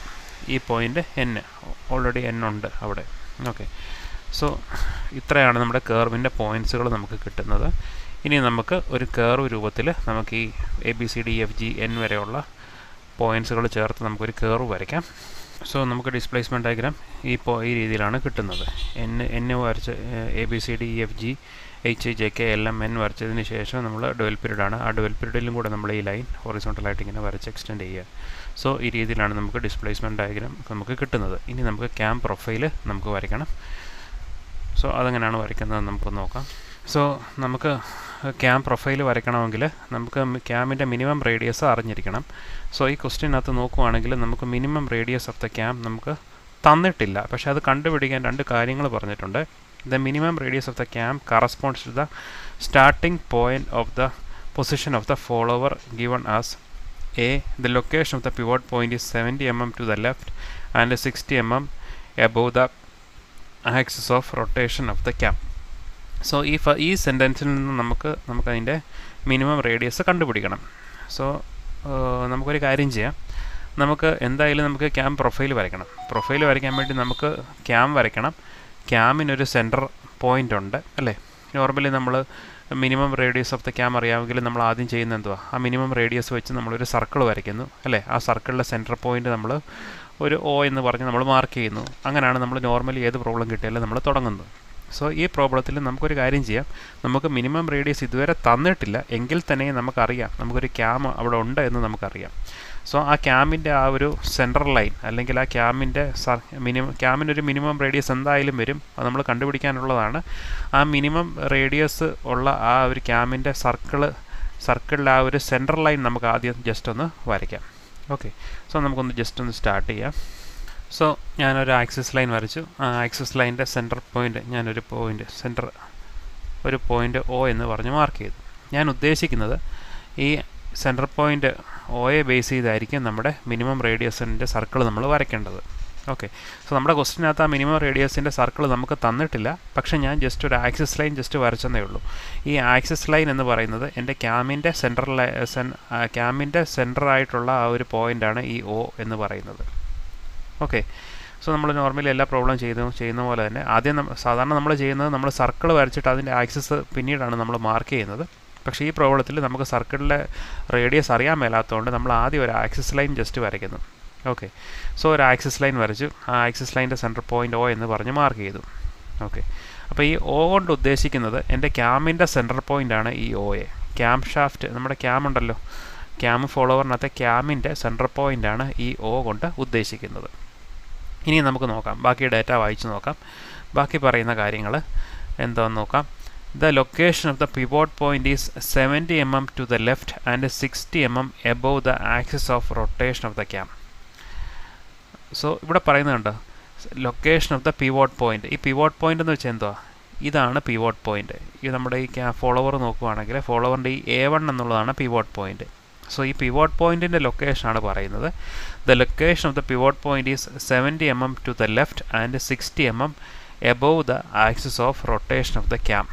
ഈ പോയിന്റ് എൻ ഓൾറെഡി എൻ ഉണ്ട് അവിടെ. ഓക്കെ സോ ഇത്രയാണ് നമ്മുടെ കേർവിന്റെ പോയിന്റ്സുകൾ നമുക്ക് കിട്ടുന്നത്. ഇനി നമുക്ക് ഒരു കേർവ് രൂപത്തിൽ നമുക്ക് ഈ A B C D F G N വരെയുള്ള പോയിൻസുകൾ ചേർത്ത് നമുക്കൊരു കേർവ് വരയ്ക്കാം. സോ നമുക്ക് ഡിസ്പ്ലേസ്മെന്റ് ഡയഗ്രാം ഈ പോ ഈ രീതിയിലാണ് കിട്ടുന്നത്. എൻ എൻ വരച്ച് A B C D F G H J K L M N വരച്ചതിന് ശേഷം നമ്മൾ ഡുവൽ പീരീഡ് ആണ്. ആ ഡുവൽ പീരീഡിലും കൂടെ നമ്മൾ ഈ ലൈൻ ഹൊറിസോണ്ടലായിട്ട് ഇങ്ങനെ വരച്ച് എക്സ്റ്റെൻഡ് ചെയ്യുക. സോ ഈ രീതിയിലാണ് നമുക്ക് ഡിസ്പ്ലേസ്മെന്റ് ഡയഗ്രാം നമുക്ക് കിട്ടുന്നത്. ഇനി നമുക്ക് ക്യാം പ്രൊഫൈൽ നമുക്ക് വരയ്ക്കണം. സോ അതെങ്ങനെയാണ് വരയ്ക്കുന്നത് നമുക്ക് നോക്കാം. സോ നമുക്ക് ക്യാം പ്രൊഫൈൽ വരയ്ക്കണമെങ്കിൽ നമുക്ക് ക്യാമിന്റെ മിനിമം റേഡിയസ് അറിഞ്ഞിരിക്കണം. സോ ഈ ക്വസ്റ്റ്യനകത്ത് നോക്കുവാണെങ്കിൽ നമുക്ക് minimum radius of the cam നമുക്ക് തന്നിട്ടില്ല. പക്ഷേ അത് കണ്ടുപിടിക്കാൻ രണ്ട് കാര്യങ്ങൾ പറഞ്ഞിട്ടുണ്ട്. The minimum radius of the cam corresponds to the starting point of the position of the follower given as a the location of the pivot point is seventy m m to the left and sixty m m above the axis of rotation of the cam so ഈ ഈ സെന്റൻസിൽ നിന്ന് നമുക്ക് നമുക്കതിന്റെ മിനിമം റേഡിയസ് കണ്ടുപിടിക്കണം. സോ നമുക്കൊരു കാര്യം ചെയ്യാം. നമുക്ക് എന്തായാലും നമുക്ക് ക്യാം പ്രൊഫൈൽ വരയ്ക്കണം. പ്രൊഫൈൽ വരയ്ക്കാൻ വേണ്ടി നമുക്ക് ക്യാം വരയ്ക്കണം. ക്യാമിനൊരു സെന്റർ പോയിന്റ് ഉണ്ട് അല്ലേ? നോർമലി നമ്മൾ minimum radius of the cam അറിയാമെങ്കിൽ നമ്മൾ ആദ്യം ചെയ്യുന്ന എന്തുവാ? ആ മിനിമം റേഡിയസ് വെച്ച് നമ്മളൊരു സർക്കിൾ വരയ്ക്കുന്നു അല്ലേ? ആ സർക്കിളിലെ സെന്റർ പോയിന്റ് നമ്മൾ ഒരു ഒ എന്ന് പറഞ്ഞ് നമ്മൾ മാർക്ക് ചെയ്യുന്നു. അങ്ങനെയാണ് നമ്മൾ നോർമലി ഏത് പ്രോബ്ലം കിട്ടിയാലും നമ്മൾ തുടങ്ങുന്നത്. സോ ഈ പ്രോബ്ലത്തിൽ നമുക്കൊരു കാര്യം ചെയ്യാം. നമുക്ക് മിനിമം റേഡിയസ് ഇതുവരെ തന്നിട്ടില്ല. എങ്കിൽ തന്നെ നമുക്കറിയാം. നമുക്കൊരു ക്യാം അവിടെ ഉണ്ട് എന്ന് നമുക്കറിയാം. സോ ആ ക്യാമിന്റെ ആ ഒരു സെൻട്രൽ ലൈൻ അല്ലെങ്കിൽ ആ ക്യാമിന്റെ മിനിമം ക്യാമിനൊരു മിനിമം റേഡിയസ് എന്തായാലും വരും. അത് നമ്മൾ കണ്ടുപിടിക്കാനുള്ളതാണ്. ആ മിനിമം റേഡിയസ് ഉള്ള ആ ഒരു ക്യാമിന്റെ സർക്കിൾ സർക്കിളിൽ ആ ഒരു സെൻട്രൽ ലൈൻ നമുക്ക് ആദ്യം ജസ്റ്റ് ഒന്ന് വരയ്ക്കാം. ഓക്കെ സോ നമുക്കൊന്ന് ജസ്റ്റ് ഒന്ന് സ്റ്റാർട്ട് ചെയ്യാം. സോ ഞാനൊരു ആക്സിസ് ലൈൻ വരച്ചു. ആ ആക്സിസ് ലൈന്റെ സെന്റർ പോയിന്റ് ഞാനൊരു പോയിന്റ് സെന്റർ ഒരു പോയിന്റ് ഒ എന്ന് പറഞ്ഞ് മാർക്ക് ചെയ്തു. ഞാൻ ഉദ്ദേശിക്കുന്നത് ഈ സെന്റർ പോയിന്റ് ഒയെ ബേസ് ചെയ്തായിരിക്കും നമ്മുടെ മിനിമം റേഡിയസിന്റെ സർക്കിൾ നമ്മൾ വരയ്ക്കേണ്ടത്. ഓക്കെ സോ നമ്മുടെ ക്വസ്റ്റിനകത്ത് ആ മിനിമം റേഡിയസിന്റെ സർക്കിൾ നമുക്ക് തന്നിട്ടില്ല. പക്ഷേ ഞാൻ ജസ്റ്റ് ഒരു ആക്സിസ് ലൈൻ ജസ്റ്റ് വരച്ചെന്നേ ഉള്ളൂ. ഈ ആക്സിസ് ലൈൻ എന്ന് പറയുന്നത് എന്റെ ക്യാമിന്റെ സെന്റർ സെൻ ക്യാമിന്റെ സെന്ററായിട്ടുള്ള ആ ഒരു പോയിന്റാണ് ഈ ഒ എന്ന് പറയുന്നത്. ഓക്കെ സോ നമ്മൾ നോർമലി എല്ലാ പ്രോബ്ലം ചെയ്തു ചെയ്യുന്ന പോലെ തന്നെ. ആദ്യം സാധാരണ നമ്മൾ ചെയ്യുന്നത് നമ്മൾ സർക്കിൾ വരച്ചിട്ട് അതിന്റെ ആക്സസ് പിന്നീടാണ് നമ്മൾ മാർക്ക് ചെയ്യുന്നത്. പക്ഷേ ഈ പ്രോബ്ലത്തിൽ നമുക്ക് സർക്കിളിലെ റേഡിയസ് അറിയാൻ മേലാത്തതുകൊണ്ട് നമ്മൾ ആദ്യം ഒരു ആക്സിസ് ലൈൻ ജസ്റ്റ് വരയ്ക്കുന്നു. ഓക്കെ സോ ഒരു ആക്സിസ് ലൈൻ വരച്ചു. ആ ആക്സിസ് ലൈന്റെ സെന്റർ പോയിന്റ് ഒ എന്ന് പറഞ്ഞ് മാർക്ക് ചെയ്തു. ഓക്കെ അപ്പോൾ ഈ ഒ കൊണ്ട് ഉദ്ദേശിക്കുന്നത് എന്റെ ക്യാമിന്റെ സെന്റർ പോയിന്റാണ് ഈ ഒ എ ക്യാം ഷാഫ്റ്റ് നമ്മുടെ ക്യാം ഉണ്ടല്ലോ. ക്യാം ഫോളോവറിനകത്തെ ക്യാമിന്റെ സെന്റർ പോയിന്റാണ് ഈ ഒ കൊണ്ട് ഉദ്ദേശിക്കുന്നത്. ഇനി നമുക്ക് നോക്കാം. ബാക്കി ഡാറ്റ വായിച്ച് നോക്കാം. ബാക്കി പറയുന്ന കാര്യങ്ങൾ എന്താണെന്ന് നോക്കാം. The location of the pivot point is seventy M M to the left and sixty M M above the axis of rotation of the cam so ഇവിടെ പറയുന്നുണ്ട് location of the pivot point ഈ പിവോട്ട് പോയിന്റ് എന്ന് വെച്ചാൽ എന്തുവാ? ഇതാണ് പിവോട്ട് പോയിന്റ് ഈ നമ്മുടെ ഈ ഫോളോവർ നോക്കുവാണെങ്കിൽ ഫോളോവറിന്റെ ഈ എ വൺ എന്നുള്ളതാണ് പിവോട്ട് പോയിന്റ് സോ ഈ പിവോട്ട് പോയിന്റിന്റെ ലൊക്കേഷനാണ് പറയുന്നത്. The location of the pivot point is seventy m m to the left and sixty m m above the axis of rotation of the cam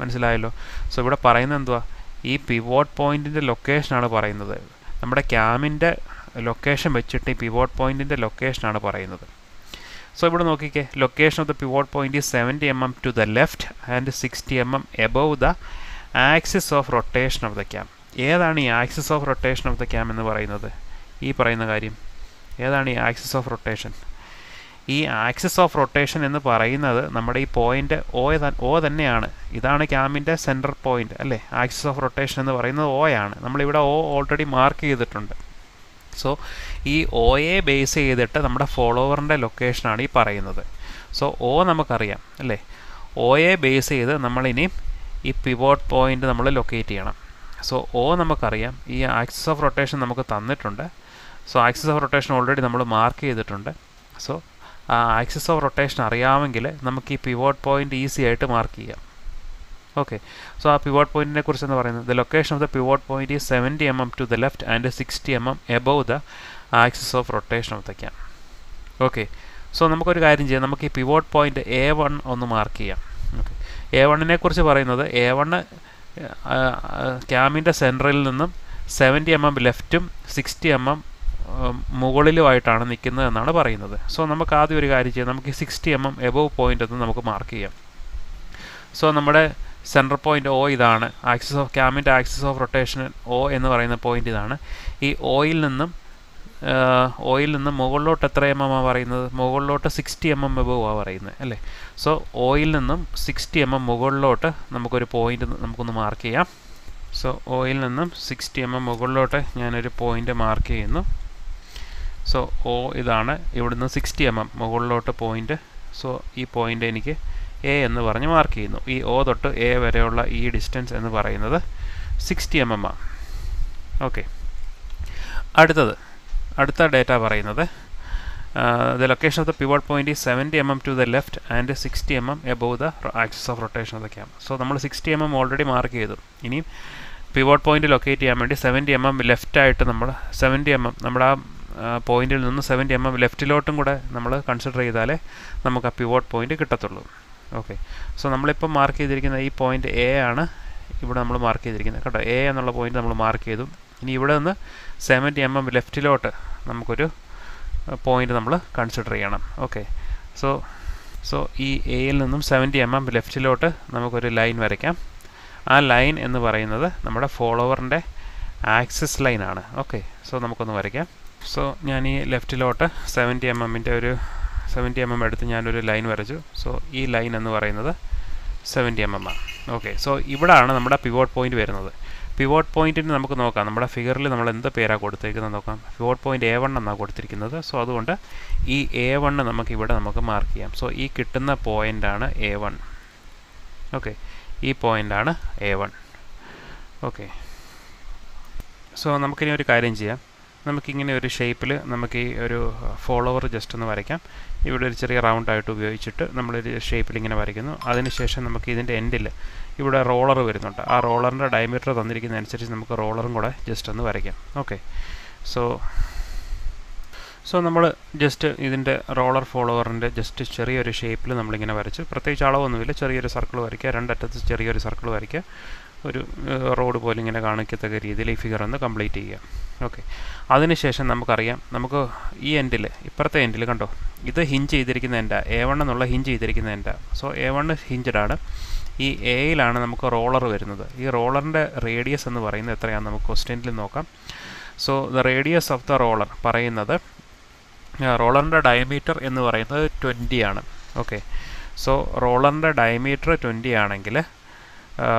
മനസ്സിലായല്ലോ? സോ ഇവിടെ പറയുന്നത് എന്തുവാ? ഈ പിവോട്ട് പോയിന്റിന്റെ ലൊക്കേഷനാണ് പറയുന്നത്. നമ്മുടെ ക്യാമിന്റെ ലൊക്കേഷൻ വെച്ചിട്ട് ഈ പിവോട്ട് പോയിന്റിന്റെ ലൊക്കേഷനാണ് പറയുന്നത്. സോ ഇവിടെ നോക്കിക്കേ. Location of the pivot point is seventy m m to the left and sixty m m above the axis of rotation of the cam ഏതാണ് ഈ axis of rotation of the cam എന്ന് പറയുന്നത്? ഈ പറയുന്ന കാര്യം. ഏതാണ് ഈ ആക്സിസ് ഓഫ് റൊട്ടേഷൻ ഈ ആക്സിസ് ഓഫ് റൊട്ടേഷൻ എന്ന് പറയുന്നത് നമ്മുടെ ഈ പോയിന്റ് ഓ ഓ തന്നെയാണ്. ഇതാണ് ക്യാമിന്റെ സെന്റർ പോയിന്റ് അല്ലേ? ആക്സിസ് ഓഫ് റൊട്ടേഷൻ എന്ന് പറയുന്നത് ഓ ആണ് നമ്മളിവിടെ ഓ ഓൾറെഡി മാർക്ക് ചെയ്തിട്ടുണ്ട്. സോ ഈ ഒയെ ബേസ് ചെയ്തിട്ട് നമ്മുടെ ഫോളോവറിന്റെ ലൊക്കേഷനാണ് ഈ പറയുന്നത്. സോ ഓ നമുക്കറിയാം അല്ലേ? ഒയെ ബേസ് ചെയ്ത് നമ്മളിനി ഈ പിവോട്ട് പോയിന്റ് നമ്മൾ ലൊക്കേറ്റ് ചെയ്യണം. സോ ഓ നമുക്കറിയാം. ഈ ആക്സിസ് ഓഫ് റൊട്ടേഷൻ നമുക്ക് തന്നിട്ടുണ്ട്. So axis of rotation already നമ്മൾ മാർക്ക് ചെയ്തിട്ടുണ്ട്. സോ ആ ആക്സിസ് ഓഫ് റൊട്ടേഷൻ അറിയാമെങ്കിൽ നമുക്ക് ഈ പിവോട്ട് പോയിന്റ് ഈസി ആയിട്ട് മാർക്ക് ചെയ്യാം. ഓക്കെ സോ ആ പിവോട്ട് പോയിന്റിനെ കുറിച്ച് എന്ന് പറയുന്നത്? The location of the pivot point ഈ seventy m m to the left and sixty m m above the axis of rotation of the cam okay so നമുക്കൊരു കാര്യം ചെയ്യാം. നമുക്ക് ഈ പിവോട്ട് പോയിന്റ് എ വൺ ഒന്ന് മാർക്ക് ചെയ്യാം. ഓക്കെ എ വണ്ണിനെ കുറിച്ച് പറയുന്നത് എ വണ്ണ് ക്യാമിന്റെ സെന്ററിൽ നിന്നും സെവന്റി എം എം ലെഫ്റ്റും സിക്സ്റ്റി എം എം മുകളിലുമായിട്ടാണ് നിൽക്കുന്നത് എന്നാണ് പറയുന്നത്. സോ നമുക്ക് ആദ്യം ഒരു കാര്യം ചെയ്യാം. നമുക്ക് sixty m m above point ഒന്ന് നമുക്ക് മാർക്ക് ചെയ്യാം. സോ നമ്മുടെ സെന്റർ പോയിന്റ് ഒ ഇതാണ്. ആക്സിസ് ഓഫ് ക്യാമിന്റെ ആക്സിസ് ഓഫ് റൊട്ടേഷൻ ഒ എന്ന് പറയുന്ന പോയിന്റ് ഇതാണ്. ഈ ഓയിൽ നിന്നും ഓയിൽ നിന്നും മുകളിലോട്ട് എത്ര എം എം ആണ് പറയുന്നത്? മുകളിലോട്ട് സിക്സ്റ്റി എം എം എബവ് ആണ് പറയുന്നത് അല്ലേ? സോ ഓയിൽ നിന്നും സിക്സ്റ്റി എം എം മുകളിലോട്ട് നമുക്കൊരു പോയിന്റ് നമുക്കൊന്ന് മാർക്ക് ചെയ്യാം. സോ ഓയിൽ നിന്നും സിക്സ്റ്റി എം എം മുകളിലോട്ട് ഞാനൊരു പോയിന്റ് മാർക്ക് ചെയ്യുന്നു. സോ ഓ ഇതാണ് ഇവിടുന്ന് സിക്സ്റ്റി എം എം മുകളിലോട്ട് പോയിന്റ് സോ ഈ പോയിന്റ് എനിക്ക് എ എന്ന് പറഞ്ഞ് മാർക്ക് ചെയ്യുന്നു. ഈ ഓ തൊട്ട് എ വരെയുള്ള ഈ ഡിസ്റ്റൻസ് എന്ന് പറയുന്നത് സിക്സ്റ്റി എം എം ആണ് ഓക്കെ അടുത്തത്. അടുത്ത ഡേറ്റ പറയുന്നത് location of the pivot point ഈ seventy m m to the left and sixty m m above the axis of rotation of the cam so നമ്മൾ sixty m m already mark ചെയ്തു. ഇനി പിവോട്ട് പോയിന്റ് ലൊക്കേറ്റ് ചെയ്യാൻ വേണ്ടി സെവന്റി എം എം ലെഫ്റ്റായിട്ട് നമ്മൾ സെവന്റി എം എം നമ്മുടെ ആ പോയിന്റിൽ നിന്ന് സെവന്റി എം എം ലെഫ്റ്റിലോട്ടും കൂടെ നമ്മൾ കൺസിഡർ ചെയ്താലേ നമുക്ക് ആ പിവോട്ട് പോയിന്റ് കിട്ടത്തുള്ളൂ. ഓക്കെ സോ നമ്മളിപ്പോൾ മാർക്ക് ചെയ്തിരിക്കുന്ന ഈ പോയിന്റ് എ ആണ് ഇവിടെ നമ്മൾ മാർക്ക് ചെയ്തിരിക്കുന്നത്. കേട്ടോ എ എന്നുള്ള പോയിന്റ് നമ്മൾ മാർക്ക് ചെയ്തു. ഇനി ഇവിടെ നിന്ന് സെവന്റി എം എം ലെഫ്റ്റിലോട്ട് നമുക്കൊരു പോയിന്റ് നമ്മൾ കൺസിഡർ ചെയ്യണം. ഓക്കെ സോ സോ ഈ എയിൽ നിന്നും സെവന്റി എം എം ലെഫ്റ്റിലോട്ട് നമുക്കൊരു ലൈൻ വരയ്ക്കാം. ആ ലൈൻ എന്ന് പറയുന്നത് നമ്മുടെ ഫോളോവറിന്റെ ആക്സിസ് ലൈനാണ് ഓക്കെ സോ നമുക്കൊന്ന് വരയ്ക്കാം. സോ ഞാൻ ഈ ലെഫ്റ്റിലോട്ട് സെവന്റി എം എമ്മിന്റെ ഒരു സെവന്റി എം എം എടുത്ത് ഞാനൊരു ലൈൻ വരച്ചു. സോ ഈ ലൈൻ എന്ന് പറയുന്നത് സെവന്റി എം എം ആണ്. ഓക്കെ സോ ഇവിടാണ് നമ്മുടെ പിവോട്ട് പോയിന്റ് വരുന്നത്. പിവോട്ട് പോയിന്റിന് നമുക്ക് നോക്കാം. നമ്മുടെ ഫിഗറിൽ നമ്മൾ എന്ത് പേരാണ് കൊടുത്തിരിക്കുന്നത് നോക്കാം. പിവോട്ട് പോയിന്റ് എ വൺ എന്നാണ് കൊടുത്തിരിക്കുന്നത്. സോ അതുകൊണ്ട് ഈ എ വണ്ണ് നമുക്ക് ഇവിടെ നമുക്ക് മാർക്ക് ചെയ്യാം. സോ ഈ കിട്ടുന്ന പോയിന്റാണ് എ വൺ ഓക്കെ ഈ പോയിന്റാണ് എ വൺ ഓക്കെ സോ നമുക്കിനി ഒരു കാര്യം ചെയ്യാം. നമുക്കിങ്ങനെ ഒരു ഷേപ്പിൽ നമുക്ക് ഈ ഒരു ഫോളോവർ ജസ്റ്റ് ഒന്ന് വരയ്ക്കാം. ഇവിടെ ഒരു ചെറിയ റൗണ്ട് ആയിട്ട് ഉപയോഗിച്ചിട്ട് നമ്മളൊരു ഷേപ്പിൽ ഇങ്ങനെ വരയ്ക്കുന്നു. അതിനുശേഷം നമുക്ക് ഇതിന്റെ എൻഡിൽ ഇവിടെ റോളർ വരുന്നുണ്ട്. ആ റോളറിന്റെ ഡയമീറ്റർ തന്നിരിക്കുന്ന അനുസരിച്ച് നമുക്ക് റോളറും കൂടെ ജസ്റ്റ് ഒന്ന് വരയ്ക്കാം. ഓക്കെ സോ സോ നമ്മൾ ജസ്റ്റ് ഇതിന്റെ റോളർ ഫോളോവറിന്റെ ജസ്റ്റ് ചെറിയൊരു ഷേപ്പിൽ നമ്മളിങ്ങനെ വരച്ച് പ്രത്യേകിച്ച് അളവൊന്നുമില്ല ചെറിയൊരു സർക്കിൾ വരയ്ക്കുക രണ്ടറ്റത്ത് ചെറിയൊരു സർക്കിൾ വരയ്ക്കുക ഒരു റോഡ് പോലെ ഇങ്ങനെ കാണിക്കത്തക്ക രീതിയിൽ ഈ ഫിഗർ ഒന്ന് കംപ്ലീറ്റ് ചെയ്യുക. ഓക്കെ അതിനുശേഷം നമുക്കറിയാം നമുക്ക് ഈ എൻഡിൽ ഇപ്പുറത്തെ എൻഡിൽ കണ്ടോ ഇത് ഹിഞ്ച് ചെയ്തിരിക്കുന്ന എന്റെ എ വൺ എന്നുള്ള ഹിഞ്ച് ചെയ്തിരിക്കുന്ന എന്റെ സോ എ വൺ ഹിഞ്ചഡാണ് ഈ എയിലാണ് നമുക്ക് റോളർ വരുന്നത്. ഈ റോളറിന്റെ റേഡിയസ് എന്ന് പറയുന്നത് എത്രയാണെന്ന് നമുക്ക് ക്വസ്റ്റ്യനിൽ നോക്കാം. So the radius of the roller പറയുന്നത് റോളറിന്റെ ഡയമീറ്റർ എന്ന് പറയുന്നത് ട്വന്റി ആണ്. ഓക്കെ സോ റോളറിന്റെ ഡയമീറ്റർ ട്വന്റി ആണെങ്കിൽ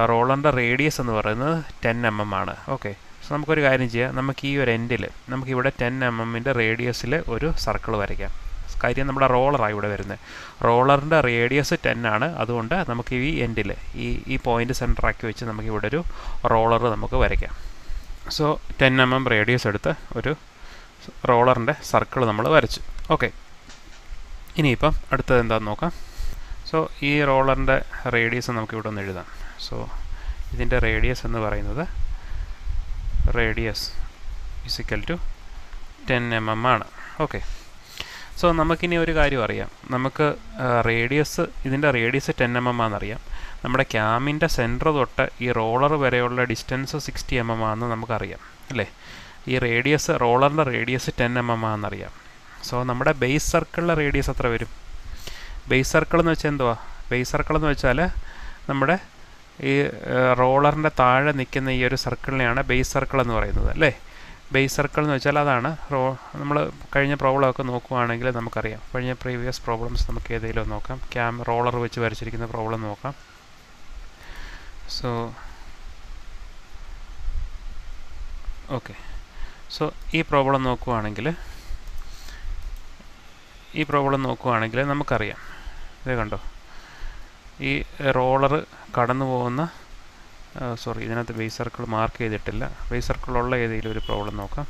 റോളറിന്റെ റേഡിയസ് എന്ന് പറയുന്നത് ടെൻ എം എം ആണ്. ഓക്കെ സോ നമുക്കൊരു കാര്യം ചെയ്യാം. നമുക്ക് ഈ ഒരു എൻഡിൽ നമുക്കിവിടെ ടെൻ എം എമ്മിന്റെ റേഡിയസിൽ ഒരു സർക്കിൾ വരയ്ക്കാം. കാര്യം നമ്മുടെ റോളറാണ് ഇവിടെ വരുന്നത്. റോളറിന്റെ റേഡിയസ് ടെൻ ആണ്. അതുകൊണ്ട് നമുക്ക് ഈ എൻഡിൽ ഈ ഈ പോയിന്റ് സെന്ററാക്കി വെച്ച് നമുക്ക് ഇവിടെ ഒരു റോളർ നമുക്ക് വരയ്ക്കാം. So ten m m radius എടുത്ത് ഒരു റോളറിന്റെ സർക്കിൾ നമ്മൾ വരച്ചു. ഓക്കെ ഇനിയിപ്പം അടുത്തത് എന്താണെന്ന് നോക്കാം. സോ ഈ റോളറിന്റെ റേഡിയസ് നമുക്ക് ഇവിടെ ഒന്ന് എഴുതാം. സോ ഇതിന്റെ റേഡിയസ് എന്ന് പറയുന്നത് radius is equal to ten M M ആണ്. ഓക്കെ സോ നമുക്കിനി ഒരു കാര്യം അറിയാം. നമുക്ക് റേഡിയസ് ഇതിന്റെ റേഡിയസ് ടെൻ എം എം ആണെന്നറിയാം. നമ്മുടെ ക്യാമിന്റെ സെന്റർ തൊട്ട് ഈ റോളർ വരെയുള്ള ഡിസ്റ്റൻസ് സിക്സ്റ്റി എം എം ആണെന്ന് നമുക്കറിയാം അല്ലേ? ഈ റേഡിയസ് റോളറിന്റെ റേഡിയസ് ടെൻ എം എം ആണെന്നറിയാം. സോ നമ്മുടെ ബേസ് സർക്കിളിലെ റേഡിയസ് എത്ര വരും? ബേസ് സർക്കിൾ എന്ന് വെച്ചാൽ എന്തുവാ? ബേസ് സർക്കിൾ എന്ന് വെച്ചാൽ നമ്മുടെ ഈ റോളറിന്റെ താഴെ നിൽക്കുന്ന ഈ ഒരു സർക്കിളിനെയാണ് ബേസ് സർക്കിൾ എന്ന് പറയുന്നത് അല്ലേ? ബേസ് സർക്കിൾ എന്ന് വെച്ചാൽ അതാണ്. റോ നമ്മൾ കഴിഞ്ഞ പ്രോബ്ലമൊക്കെ നോക്കുകയാണെങ്കിൽ നമുക്കറിയാം. കഴിഞ്ഞ പ്രീവിയസ് പ്രോബ്ലംസ് നമുക്ക് ഏതെങ്കിലും നോക്കാം. ക്യാം റോളർ വെച്ച് വരച്ചിരിക്കുന്ന പ്രോബ്ലം നോക്കാം. സോ ഓക്കെ സോ ഈ പ്രോബ്ലം നോക്കുകയാണെങ്കിൽ ഈ പ്രോബ്ലം നോക്കുകയാണെങ്കിൽ നമുക്കറിയാം. ഇത് കണ്ടോ? ഈ റോളർ കടന്നു പോകുന്ന സോറി ഇതിനകത്ത് ബേസ് സർക്കിൾ മാർക്ക് ചെയ്തിട്ടില്ല. ബേസ് സർക്കിളുള്ള ഏതെങ്കിലും ഒരു പ്രോബ്ലം നോക്കാം.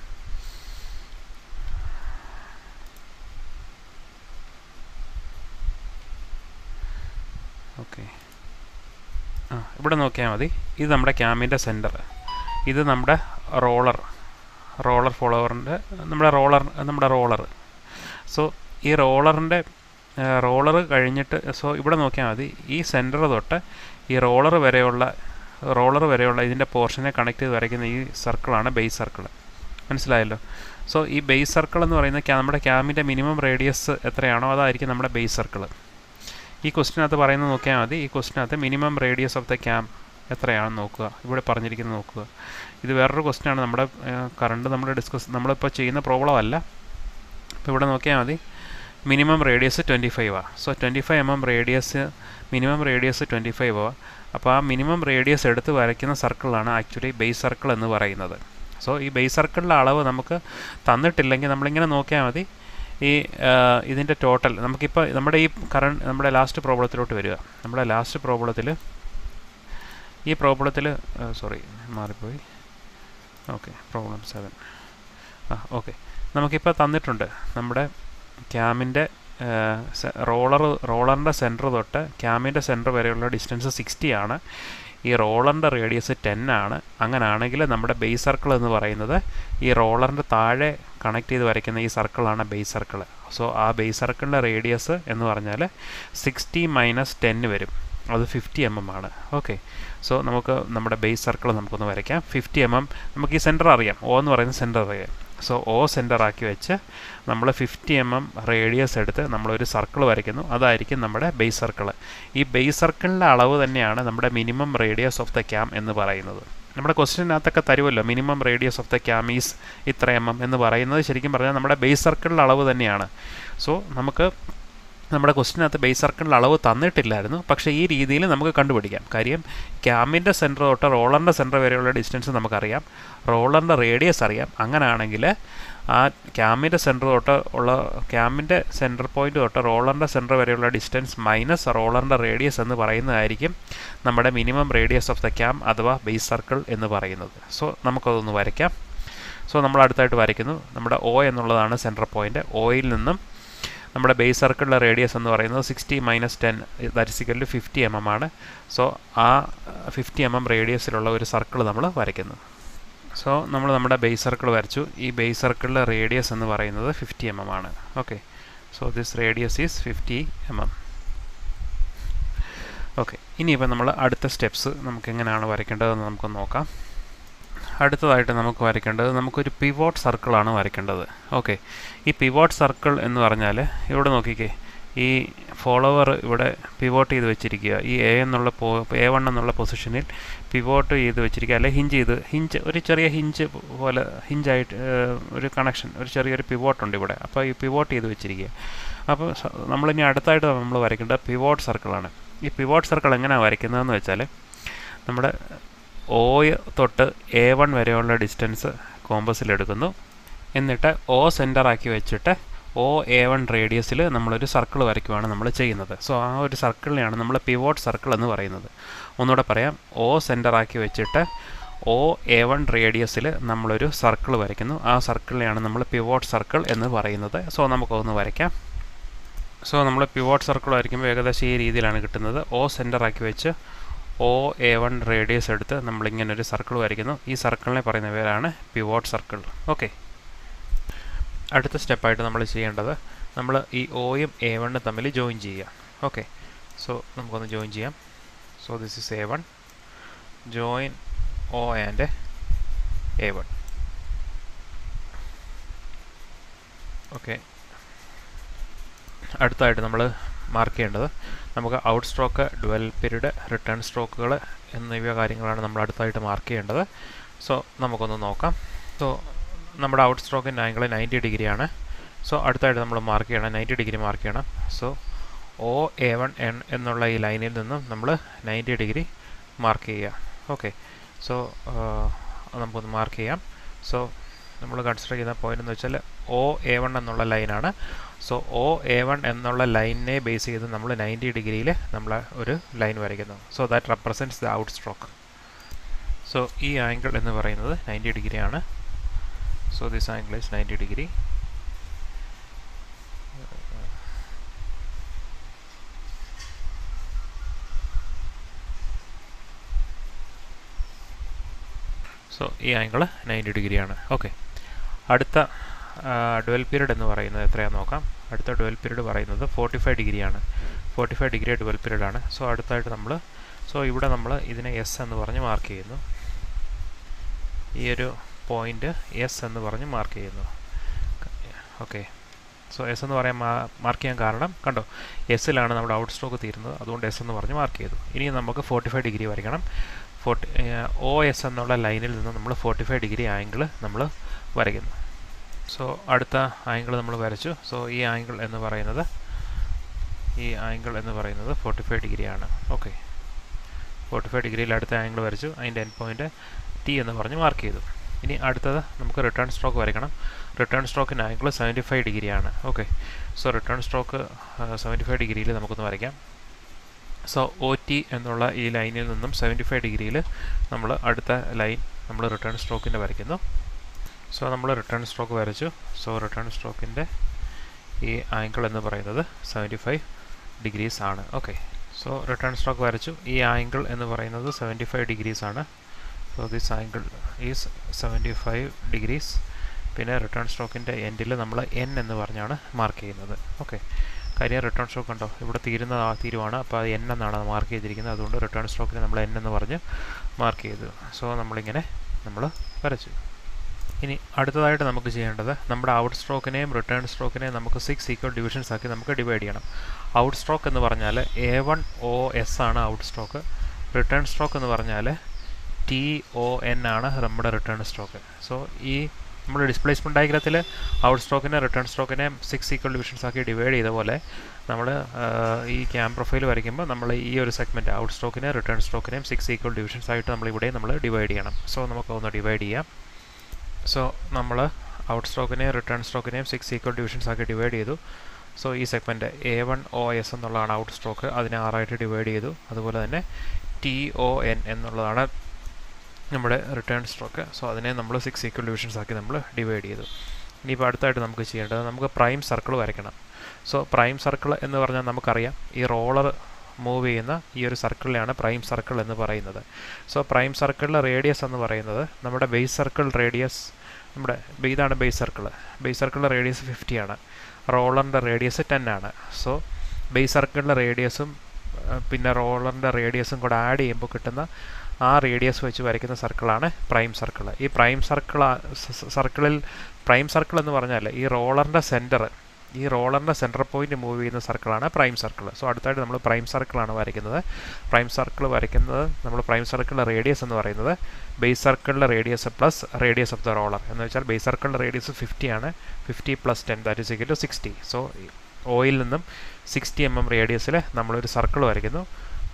ഓക്കെ ആ ഇവിടെ നോക്കിയാൽ മതി. ഇത് നമ്മുടെ ക്യാമിന്റെ സെന്റർ ഇത് നമ്മുടെ റോളർ റോളർ ഫോളോവറിന്റെ നമ്മുടെ റോളർ നമ്മുടെ റോളർ സോ ഈ റോളറിന്റെ റോളർ കഴിഞ്ഞിട്ട് സോ ഇവിടെ നോക്കിയാൽ മതി. ഈ സെന്റർ തൊട്ട് ഈ റോളർ വരെയുള്ള റോളർ വരെയുള്ള ഇതിന്റെ പോർഷനെ കണക്ട് ചെയ്ത് വരയ്ക്കുന്ന ഈ സർക്കിളാണ് ബേസ് സർക്കിൾ. മനസ്സിലായല്ലോ? സോ ഈ ബേസ് സർക്കിൾ എന്ന് പറയുന്നത് നമ്മുടെ ക്യാമിന്റെ മിനിമം റേഡിയസ് എത്രയാണോ അതായിരിക്കും നമ്മുടെ ബേസ് സർക്കിൾ. ഈ ക്വസ്റ്റിനകത്ത് പറയുന്നത് നോക്കിയാൽ മതി. ഈ ക്വസ്റ്റിനകത്ത് minimum radius of the cam എത്രയാണെന്ന് നോക്കുക. ഇവിടെ പറഞ്ഞിരിക്കുന്നത് നോക്കുക. ഇത് വേറൊരു ക്വസ്റ്റിനാണ് നമ്മുടെ കറണ്ട് നമ്മൾ ഡിസ്കസ് നമ്മളിപ്പോൾ ചെയ്യുന്ന പ്രോബ്ലം അല്ല. അപ്പോൾ ഇവിടെ നോക്കിയാൽ മതി. മിനിമം റേഡിയസ് ട്വന്റി ഫൈവ് ആ. So twenty five m m radius minimum radius twenty five ആ. അപ്പോൾ ആ മിനിമം റേഡിയസ് എടുത്ത് വരയ്ക്കുന്ന സർക്കിളാണ് ആക്ച്വലി ബേസ് സർക്കിൾ എന്ന് പറയുന്നത്. സോ ഈ ബേസ് സർക്കിളിന്റെ അളവ് നമുക്ക് തന്നിട്ടില്ലെങ്കിൽ നമ്മളിങ്ങനെ നോക്കിയാൽ മതി. ഈ ഇതിന്റെ ടോട്ടൽ നമുക്കിപ്പോൾ നമ്മുടെ ഈ കറണ്ട് നമ്മുടെ ലാസ്റ്റ് പ്രോബ്ലത്തിലോട്ട് വരിക. നമ്മുടെ ലാസ്റ്റ് പ്രോബ്ലത്തിൽ ഈ പ്രോബ്ലത്തിൽ സോറി മാറിപ്പോയി. ഓക്കെ പ്രോബ്ലം സെവൻ ആ ഓക്കെ നമുക്കിപ്പോൾ തന്നിട്ടുണ്ട് നമ്മുടെ ക്യാമിന്റെ റോളർ റോളറിന്റെ സെന്റർ തൊട്ട് ക്യാമിന്റെ സെന്റർ വരെയുള്ള ഡിസ്റ്റൻസ് സിക്സ്റ്റി ആണ്. ഈ റോളറിന്റെ റേഡിയസ് ടെൻ ആണ്. അങ്ങനെയാണെങ്കിൽ നമ്മുടെ ബേസ് സർക്കിൾ എന്ന് പറയുന്നത് ഈ റോളറിന്റെ താഴെ കണക്ട് ചെയ്ത് വരയ്ക്കുന്ന ഈ സർക്കിളാണ് ബേസ് സർക്കിൾ. സോ ആ ബേസ് സർക്കിളിന്റെ റേഡിയസ് എന്ന് പറഞ്ഞാൽ സിക്സ്റ്റി മൈനസ് ടെന്ന് വരും. അത് ഫിഫ്റ്റി എം എം ആണ്. ഓക്കെ. സോ നമുക്ക് നമ്മുടെ ബേസ് സർക്കിൾ നമുക്കൊന്ന് വരയ്ക്കാം. ഫിഫ്റ്റി എം എം നമുക്ക് ഈ സെന്റർ അറിയാം. ഓ എന്ന് പറയുന്ന സെന്റർ അറിയാം. സോ ഒ സെന്റർ ആക്കി വെച്ച് നമ്മൾ ഫിഫ്റ്റി എം എം റേഡിയസ് എടുത്ത് നമ്മളൊരു സർക്കിൾ വരയ്ക്കുന്നു. അതായിരിക്കും നമ്മുടെ ബേസ് സർക്കിൾ ഈ ബേസ് സർക്കിളിന്റെ അളവ് തന്നെയാണ് നമ്മുടെ minimum radius of the cam എന്ന് പറയുന്നത്. നമ്മുടെ ക്വസ്റ്റ്യനകത്തൊക്കെ തരുമല്ലോ minimum radius of the cam is ഇത്ര എം എം എന്ന് പറയുന്നത്. ശരിക്കും പറഞ്ഞാൽ നമ്മുടെ ബേസ് സർക്കിളിന്റെ അളവ് തന്നെയാണ്. സോ നമുക്ക് നമ്മുടെ ക്വസ്റ്റിനകത്ത് ബേസ് സർക്കിളിന്റെ അളവ് തന്നിട്ടില്ലായിരുന്നു. പക്ഷേ ഈ രീതിയിൽ നമുക്ക് കണ്ടുപിടിക്കാം. കാര്യം ക്യാമിന്റെ സെന്റർ തൊട്ട് റോളറിന്റെ സെന്റർ വരെയുള്ള ഡിസ്റ്റൻസ് നമുക്കറിയാം. റോളറിന്റെ റേഡിയസ് അറിയാം. അങ്ങനെയാണെങ്കിൽ ആ ക്യാമിന്റെ സെന്റർ തൊട്ട് ഉള്ള ക്യാമിന്റെ സെന്റർ പോയിന്റ് തൊട്ട് റോളറിന്റെ സെന്റർ വരെയുള്ള ഡിസ്റ്റൻസ് മൈനസ് റോളറിന്റെ റേഡിയസ് എന്ന് പറയുന്നതായിരിക്കും നമ്മുടെ minimum radius of the cam അഥവാ ബേസ് സർക്കിൾ എന്ന് പറയുന്നത്. സോ നമുക്കതൊന്ന് വരയ്ക്കാം. സോ നമ്മൾ അടുത്തായിട്ട് വരയ്ക്കുന്നു. നമ്മുടെ ഒ എന്നുള്ളതാണ് സെന്റർ പോയിന്റ് ഒയിൽ നിന്നും നമ്മുടെ ബേസ് സർക്കിളിലെ റേഡിയസ് എന്ന് പറയുന്നത് സിക്സ്റ്റി മൈനസ് ടെൻ ദരിസിക്കലിൽ ഫിഫ്റ്റി എം എം ആണ്. സോ ആ ഫിഫ്റ്റി എം എം റേഡിയസിലുള്ള ഒരു സർക്കിൾ നമ്മൾ വരയ്ക്കുന്നു. സോ നമ്മൾ നമ്മുടെ ബേസ് സർക്കിൾ വരച്ചു. ഈ ബേസ് സർക്കിളിലെ റേഡിയസ് എന്ന് പറയുന്നത് ഫിഫ്റ്റി എം എം ആണ്. Okay so this radius is fifty m m okay ഇനിയിപ്പോൾ നമ്മൾ അടുത്ത സ്റ്റെപ്സ് നമുക്ക് എങ്ങനെയാണ് വരയ്ക്കേണ്ടതെന്ന് നമുക്ക് നോക്കാം. അടുത്തതായിട്ട് നമുക്ക് വരയ്ക്കേണ്ടത് നമുക്കൊരു പിവോട്ട് സർക്കിളാണ് വരയ്ക്കേണ്ടത്. ഓക്കെ ഈ പിവോട്ട് സർക്കിൾ എന്ന് പറഞ്ഞാൽ ഇവിടെ നോക്കിക്കേ. ഈ ഫോളോവർ ഇവിടെ പിവോട്ട് ചെയ്ത് വെച്ചിരിക്കുക. ഈ എ എന്നുള്ള പോ എ വൺ എന്നുള്ള പൊസിഷനിൽ പിവോട്ട് ചെയ്ത് വെച്ചിരിക്കുക. അല്ലെ ഹിഞ്ച് ചെയ്ത് ഹിഞ്ച് ഒരു ചെറിയ ഹിഞ്ച് പോലെ ഹിഞ്ചായിട്ട് ഒരു കണക്ഷൻ ഒരു ചെറിയൊരു പിവോട്ടുണ്ട് ഇവിടെ. അപ്പോൾ ഈ പിവോട്ട് ചെയ്ത് വെച്ചിരിക്കുക. അപ്പോൾ നമ്മളിനി അടുത്തായിട്ട് നമ്മൾ വരയ്ക്കേണ്ടത് പിവോട്ട് സർക്കിളാണ് ഈ പിവോട്ട് സർക്കിൾ എങ്ങനെയാണ് വരയ്ക്കുന്നതെന്ന് വെച്ചാൽ നമ്മുടെ ഒ തൊട്ട് എ വൺ വരെയുള്ള ഡിസ്റ്റൻസ് കോമ്പസിൽ എടുക്കുന്നു. എന്നിട്ട് ഒ സെന്ററാക്കി വെച്ചിട്ട് ഒ എ വൺ റേഡിയസിൽ നമ്മളൊരു സർക്കിൾ വരയ്ക്കുവാണ് നമ്മൾ ചെയ്യുന്നത്. സോ ആ ഒരു സർക്കിളിനെയാണ് നമ്മൾ പിവോട്ട് സർക്കിൾ എന്ന് പറയുന്നത്. ഒന്നുകൂടെ പറയാം. ഒ സെന്ററാക്കി വെച്ചിട്ട് ഒ എ വൺ റേഡിയസിൽ നമ്മളൊരു സർക്കിൾ വരയ്ക്കുന്നു. ആ സർക്കിളിനെയാണ് നമ്മൾ പിവോട്ട് സർക്കിൾ എന്ന് പറയുന്നത്. സോ നമുക്കൊന്ന് വരയ്ക്കാം. സോ നമ്മൾ പിവോട്ട് സർക്കിൾ വരയ്ക്കുമ്പോൾ ഏകദേശം ഈ രീതിയിലാണ് കിട്ടുന്നത്. ഒ സെന്ററാക്കി വെച്ച് ഒ എ വൺ റേഡിയസ് എടുത്ത് നമ്മളിങ്ങനെ ഒരു സർക്കിൾ വരയ്ക്കുന്നു. ഈ സർക്കിളിനെ പറയുന്ന പേരാണ് പിവോട്ട് സർക്കിൾ ഓക്കെ അടുത്ത സ്റ്റെപ്പായിട്ട് നമ്മൾ ചെയ്യേണ്ടത് നമ്മൾ ഈ ഒയും എ വണ്ണും തമ്മിൽ ജോയിൻ ചെയ്യുക. ഓക്കെ സോ നമുക്കൊന്ന് ജോയിൻ ചെയ്യാം. So this is A one join O and A one okay അടുത്തായിട്ട് നമ്മൾ മാർക്ക് ചെയ്യേണ്ടത് നമുക്ക് out stroke dwell period return സ്ട്രോക്കുകൾ എന്നിവ കാര്യങ്ങളാണ് നമ്മൾ അടുത്തായിട്ട് മാർക്ക് ചെയ്യേണ്ടത്. സോ നമുക്കൊന്ന് നോക്കാം. സോ നമ്മുടെ ഔട്ട് സ്ട്രോക്കിന്റെ ആംഗിൾ നയന്റി ഡിഗ്രിയാണ്. സോ അടുത്തായിട്ട് നമ്മൾ മാർക്ക് ചെയ്യണം. നയന്റി ഡിഗ്രി മാർക്ക് ചെയ്യണം. So O A one N എന്നുള്ള ഈ ലൈനിൽ നിന്നും നമ്മൾ നയന്റി ഡിഗ്രി മാർക്ക് ചെയ്യുക. ഓക്കെ സോ നമുക്കൊന്ന് മാർക്ക് ചെയ്യാം. സോ നമ്മൾ കൺസിഡർ ചെയ്യുന്ന പോയിന്റ് എന്ന് വെച്ചാൽ ഒ എ വൺ എന്നുള്ള ലൈനാണ് സോ ഒ എ വൺ എന്നുള്ള ലൈനിനെ ബേസ് ചെയ്ത് നമ്മൾ നയന്റി ഡിഗ്രിയിൽ നമ്മൾ ഒരു ലൈൻ വരയ്ക്കുന്നു. So that represents the out stroke so ഈ ആംഗിൾ എന്ന് പറയുന്നത് നയന്റി ഡിഗ്രിയാണ്. So this angle is ninety degree. So ഈ ആംഗിൾ നയന്റി ഡിഗ്രിയാണ്. ഓക്കെ അടുത്ത ഡുവൽ പീരീഡ് എന്ന് പറയുന്നത് എത്രയാണെന്ന് നോക്കാം. അടുത്ത ഡുവൽ പീരീഡ് പറയുന്നത് ഫോർട്ടി ഫൈവ് ഡിഗ്രിയാണ്. Forty five degree dwell period ആണ് സോ അടുത്തായിട്ട് നമ്മൾ സോ ഇവിടെ നമ്മൾ ഇതിനെ എസ് എന്ന് പറഞ്ഞ് മാർക്ക് ചെയ്യുന്നു. ഈ ഒരു പോയിന്റ് എസ് എന്ന് പറഞ്ഞ് മാർക്ക് ചെയ്യുന്നു. ഓക്കെ സോ എസ് എന്ന് പറയാൻ മാർക്ക് ചെയ്യാൻ കാരണം കണ്ടോ? എസ്സിലാണ് നമ്മുടെ ഔട്ട് സ്ട്രോക്ക് തീരുന്നത്. അതുകൊണ്ട് എസ് എന്ന് പറഞ്ഞ് മാർക്ക് ചെയ്തു. ഇനി നമുക്ക് ഫോർട്ടി ഫൈവ് ഡിഗ്രി വരയ്ക്കണം. ഫോർട്ടി ഒ എസ് എന്നുള്ള ലൈനിൽ നിന്ന് നമ്മൾ ഫോർട്ടി ഫൈവ് ഡിഗ്രി ആംഗിൾ നമ്മൾ വരയ്ക്കുന്നു. സോ അടുത്ത ആംഗിൾ നമ്മൾ വരച്ചു. സോ ഈ ആംഗിൾ എന്ന് പറയുന്നത് ഈ ആംഗിൾ എന്ന് പറയുന്നത് ഫോർട്ടി ഫൈവ് ഡിഗ്രിയാണ് ഓക്കെ ഫോർട്ടി ഫൈവ് ഡിഗ്രിയിൽ അടുത്ത ആംഗിൾ വരച്ചു. അതിന്റെ എൻ പോയിന്റ് ടി എന്ന് പറഞ്ഞ് മാർക്ക് ചെയ്തു. ഇനി അടുത്തത് നമുക്ക് റിട്ടേൺ സ്ട്രോക്ക് വരയ്ക്കണം. റിട്ടേൺ സ്ട്രോക്കിന്റെ ആംഗിൾ സെവന്റി ഫൈവ് ഡിഗ്രിയാണ് okay so return stroke seventy five ഡിഗ്രിയിൽ നമുക്കൊന്ന് വരയ്ക്കാം. സോ ഒ ടി എന്നുള്ള ഈ ലൈനിൽ നിന്നും സെവന്റി ഫൈവ് ഡിഗ്രിയിൽ നമ്മൾ അടുത്ത ലൈൻ നമ്മൾ റിട്ടേൺ സ്ട്രോക്കിന്റെ വരയ്ക്കുന്നു. സോ നമ്മൾ റിട്ടേൺ സ്ട്രോക്ക് വരച്ചു. സോ റിട്ടേൺ സ്ട്രോക്കിന്റെ ഈ ആംഗിൾ എന്ന് പറയുന്നത് സെവന്റി ഫൈവ് ഡിഗ്രീസ് ആണ്. ഓക്കെ സോ റിട്ടേൺ സ്ട്രോക്ക് വരച്ചു. ഈ ആംഗിൾ എന്ന് പറയുന്നത് സെവന്റി ഫൈവ് ഡിഗ്രീസ് ആണ്. So this angle is seventy five degrees പിന്നെ റിട്ടേൺ സ്ട്രോക്കിന്റെ എൻഡിൽ നമ്മൾ എൻ എന്ന് പറഞ്ഞാണ് മാർക്ക് ചെയ്യുന്നത്. ഓക്കെ കാര്യം റിട്ടേൺ സ്ട്രോക്ക് ഉണ്ടോ ഇവിടെ തീരുന്ന തീരുവാണ്. അപ്പോൾ അത് എൻ എന്നാണ് മാർക്ക് ചെയ്തിരിക്കുന്നത്. അതുകൊണ്ട് റിട്ടേൺ സ്ട്രോക്കിന് നമ്മൾ എൻ എന്ന് പറഞ്ഞ് മാർക്ക് ചെയ്തു. സോ നമ്മളിങ്ങനെ നമ്മൾ വരച്ചു. ഇനി അടുത്തതായിട്ട് നമുക്ക് ചെയ്യേണ്ടത് നമ്മുടെ ഔട്ട് സ്ട്രോക്കിനെയും റിട്ടേൺ സ്ട്രോക്കിനെയും നമുക്ക് സിക്സ് ഈക്വൽ ഡിവിഷൻസ് ആക്കി നമുക്ക് ഡിവൈഡ് ചെയ്യണം. ഔട്ട് സ്ട്രോക്ക് എന്ന് പറഞ്ഞാൽ എ വൺ ഒ എസ് ആണ് ഔട്ട് സ്ട്രോക്ക് റിട്ടേൺ സ്ട്രോക്ക് എന്ന് പറഞ്ഞാൽ ടി ഒ എൻ ആണ് നമ്മുടെ റിട്ടേൺ സ്ട്രോക്ക് സോ ഈ നമ്മുടെ ഡിസ്പ്ലേസ്മെന്റ് ഡയഗ്രത്തിൽ ഔട്ട് സ്ട്രോക്കിനെ റിട്ടേൺ സ്ട്രോക്കിനെ സിക്സ് ഈക്വൽ ഡിവിഷൻസ് ആക്കി ഡിവൈഡ് ചെയ്ത പോലെ നമ്മൾ ഈ ക്യാം പ്രൊഫൈൽ വരയ്ക്കുമ്പോൾ നമ്മൾ ഈ ഒരു സെഗ്മെന്റ് ഔട്ട് സ്ട്രോക്കിനെ റിട്ടേൺ സ്ട്രോക്കിനെയും സിക്സ് ഈക്വൽ ഡിവിഷൻസ് ആയിട്ട് നമ്മൾ ഇവിടെയും നമ്മൾ ഡിവൈഡ് ചെയ്യണം. സോ നമുക്ക് ഒന്ന് ഡിവൈഡ് ചെയ്യാം. സോ നമ്മൾ ഔട്ട് സ്ട്രോക്കിനെയും റിട്ടേൺ സ്ട്രോക്കിനെയും സിക്സ് ഈക്വൽ ഡിവിഷൻസ് ആക്കി ഡിവൈഡ് ചെയ്തു. സോ ഈ segment A one O S എന്നുള്ളതാണ് ഔട്ട് സ്ട്രോക്ക് അതിനെ ആറായിട്ട് ഡിവൈഡ് ചെയ്തു. അതുപോലെ തന്നെ ടി ഒ എൻ എന്നുള്ളതാണ് നമ്മുടെ റിട്ടേൺ സ്ട്രോക്ക് സോ അതിനെ നമ്മൾ സിക്സ് ഈക്വൽ ഡിവിഷൻസ് ആക്കി നമ്മൾ ഡിവൈഡ് ചെയ്തു. ഇനിയിപ്പോൾ അടുത്തായിട്ട് നമുക്ക് ചെയ്യേണ്ടത് നമുക്ക് പ്രൈം സർക്കിൾ വരയ്ക്കണം. സോ പ്രൈം സർക്കിൾ എന്ന് പറഞ്ഞാൽ നമുക്കറിയാം ഈ റോളർ മൂവ് ചെയ്യുന്ന ഈ ഒരു സർക്കിളിനെയാണ് പ്രൈം സർക്കിൾ എന്ന് പറയുന്നത്. സോ പ്രൈം സർക്കിളിലെ റേഡിയസ് എന്ന് പറയുന്നത് നമ്മുടെ ബേസ് സർക്കിൾ റേഡിയസ് നമ്മുടെ ഇതാണ് ബേസ് സർക്കിൾ ബേസ് സർക്കിളിലെ റേഡിയസ് ഫിഫ്റ്റി ആണ്. റോളറിന്റെ റേഡിയസ് ടെൻ ആണ്. സോ ബേസ് സർക്കിളിലെ റേഡിയസും പിന്നെ റോളറിന്റെ റേഡിയസും കൂടെ ആഡ് ചെയ്യുമ്പോൾ കിട്ടുന്ന ആ റേഡിയസ് വെച്ച് വരയ്ക്കുന്ന സർക്കിളാണ് പ്രൈം സർക്കിൾ ഈ പ്രൈം സർക്കിൾ സർക്കിളിൽ പ്രൈം സർക്കിൾ എന്ന് പറഞ്ഞാൽ ഈ റോളറിന്റെ സെന്റർ ഈ റോളറിന്റെ സെന്റർ പോയിന്റ് മൂവ് ചെയ്യുന്ന സർക്കിളാണ് പ്രൈം സർക്കിൾ സോ അടുത്തായിട്ട് നമ്മൾ പ്രൈം സർക്കിളാണ് വരയ്ക്കുന്നത്. പ്രൈം സർക്കിൾ വരയ്ക്കുന്നത് നമ്മൾ പ്രൈം സർക്കിളിലെ റേഡിയസ് എന്ന് പറയുന്നത്. Base സർക്കിളിലെ radius plus radius of the roller എന്ന് വെച്ചാൽ ബേസ് സർക്കിളിന്റെ റേഡിയസ് ഫിഫ്റ്റി ആണ്. Fifty plus ten that is equal to sixty so oil നിന്നും സിക്സ്റ്റി എം എം റേഡിയസിൽ നമ്മളൊരു സർക്കിൾ വരയ്ക്കുന്നു.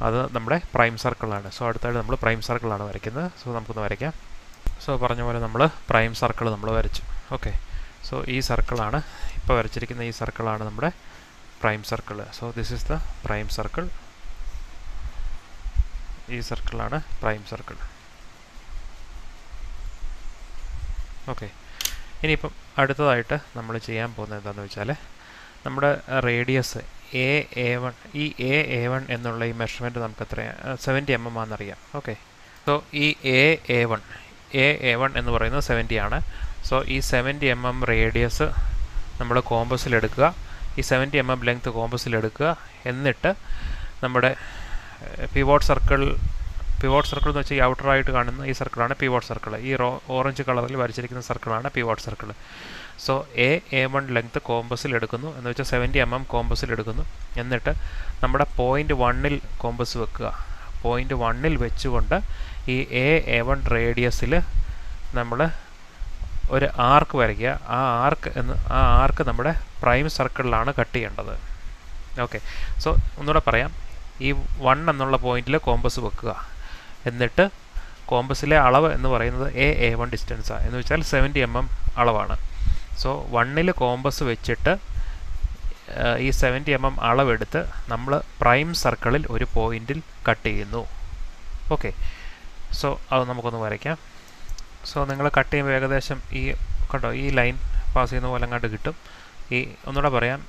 അത് നമ്മുടെ പ്രൈം സർക്കിളാണ് സോ അടുത്തായിട്ട് നമ്മൾ പ്രൈം സർക്കിളാണ് വരയ്ക്കുന്നത്. സോ നമുക്കൊന്ന് വരയ്ക്കാം. സോ പറഞ്ഞ പോലെ നമ്മൾ പ്രൈം സർക്കിൾ നമ്മൾ വരച്ചു. ഓക്കെ സോ ഈ സർക്കിളാണ് ഇപ്പോൾ വരച്ചിരിക്കുന്ന ഈ സർക്കിളാണ് നമ്മുടെ prime circle so this is the prime circle. ഈ സർക്കിളാണ് പ്രൈം സർക്കിൾ. ഓക്കെ ഇനിയിപ്പം അടുത്തതായിട്ട് നമ്മൾ ചെയ്യാൻ പോകുന്നത് എന്താണെന്ന് വെച്ചാൽ നമ്മുടെ റേഡിയസ് എ എ വൺ ഈ എ എ വൺ എന്നുള്ള ഈ മെഷർമെന്റ് നമുക്ക് എത്രയാണ് സെവന്റി എം എം ആണെന്നറിയാം. ഓക്കെ സോ ഈ A A one A A one എന്ന് പറയുന്നത് സെവന്റി ആണ്. സോ ഈ സെവന്റി എം എം റേഡിയസ് നമ്മൾ കോമ്പസിലെടുക്കുക ഈ സെവന്റി എം എം ലെങ്ത് കോമ്പസിലെടുക്കുക എന്നിട്ട് നമ്മുടെ പിവോട്ട് സർക്കിൾ പിവോട്ട് സർക്കിൾ എന്ന് വെച്ചാൽ ഈ ഔട്ടറായിട്ട് കാണുന്ന ഈ സർക്കിളാണ് പിവോട്ട് സർക്കിൾ ഈ റോ ഓറഞ്ച് കളറിൽ വരച്ചിരിക്കുന്ന സർക്കിളാണ് pivot circle so A A one length കോമ്പസിൽ എടുക്കുന്നു. എന്ന് വെച്ചാൽ സെവന്റി എം എം കോമ്പസിൽ എടുക്കുന്നു. എന്നിട്ട് നമ്മുടെ പോയിന്റ് വണ്ണിൽ കോമ്പസ് വെക്കുക. പോയിന്റ് വണ്ണിൽ വെച്ചുകൊണ്ട് ഈ എ എ വൺ റേഡിയസിൽ നമ്മൾ ഒരു ആർക്ക് വരയ്ക്കുക. ആ ആർക്ക് എന്ന് ആ ആർക്ക് നമ്മുടെ പ്രൈം സർക്കിളിലാണ് കട്ട് ചെയ്യേണ്ടത്. ഓക്കെ സോ ഒന്നുകൂടെ പറയാം. ഈ വൺ എന്നുള്ള പോയിന്റിൽ കോമ്പസ് വെക്കുക. എന്നിട്ട് കോമ്പസിലെ അളവ് എന്ന് പറയുന്നത് എ എ വൺ ഡിസ്റ്റൻസാണ് എന്ന് വെച്ചാൽ സെവന്റി എം എം അളവാണ്. സോ വണ്ണിൽ കോമ്പസ് വെച്ചിട്ട് ഈ സെവന്റി എം എം അളവെടുത്ത് നമ്മൾ പ്രൈം സർക്കിളിൽ ഒരു പോയിന്റിൽ കട്ട് ചെയ്യുന്നു. ഓക്കെ സോ അത് നമുക്കൊന്ന് വരയ്ക്കാം. സോ നിങ്ങൾ കട്ട് ചെയ്യുമ്പോൾ ഏകദേശം ഈ കണ്ടോ ഈ ലൈൻ പാസ് ചെയ്യുന്ന പോലെ അങ്ങോട്ട് കിട്ടും. ഈ ഒന്നുകൂടെ പറയാം.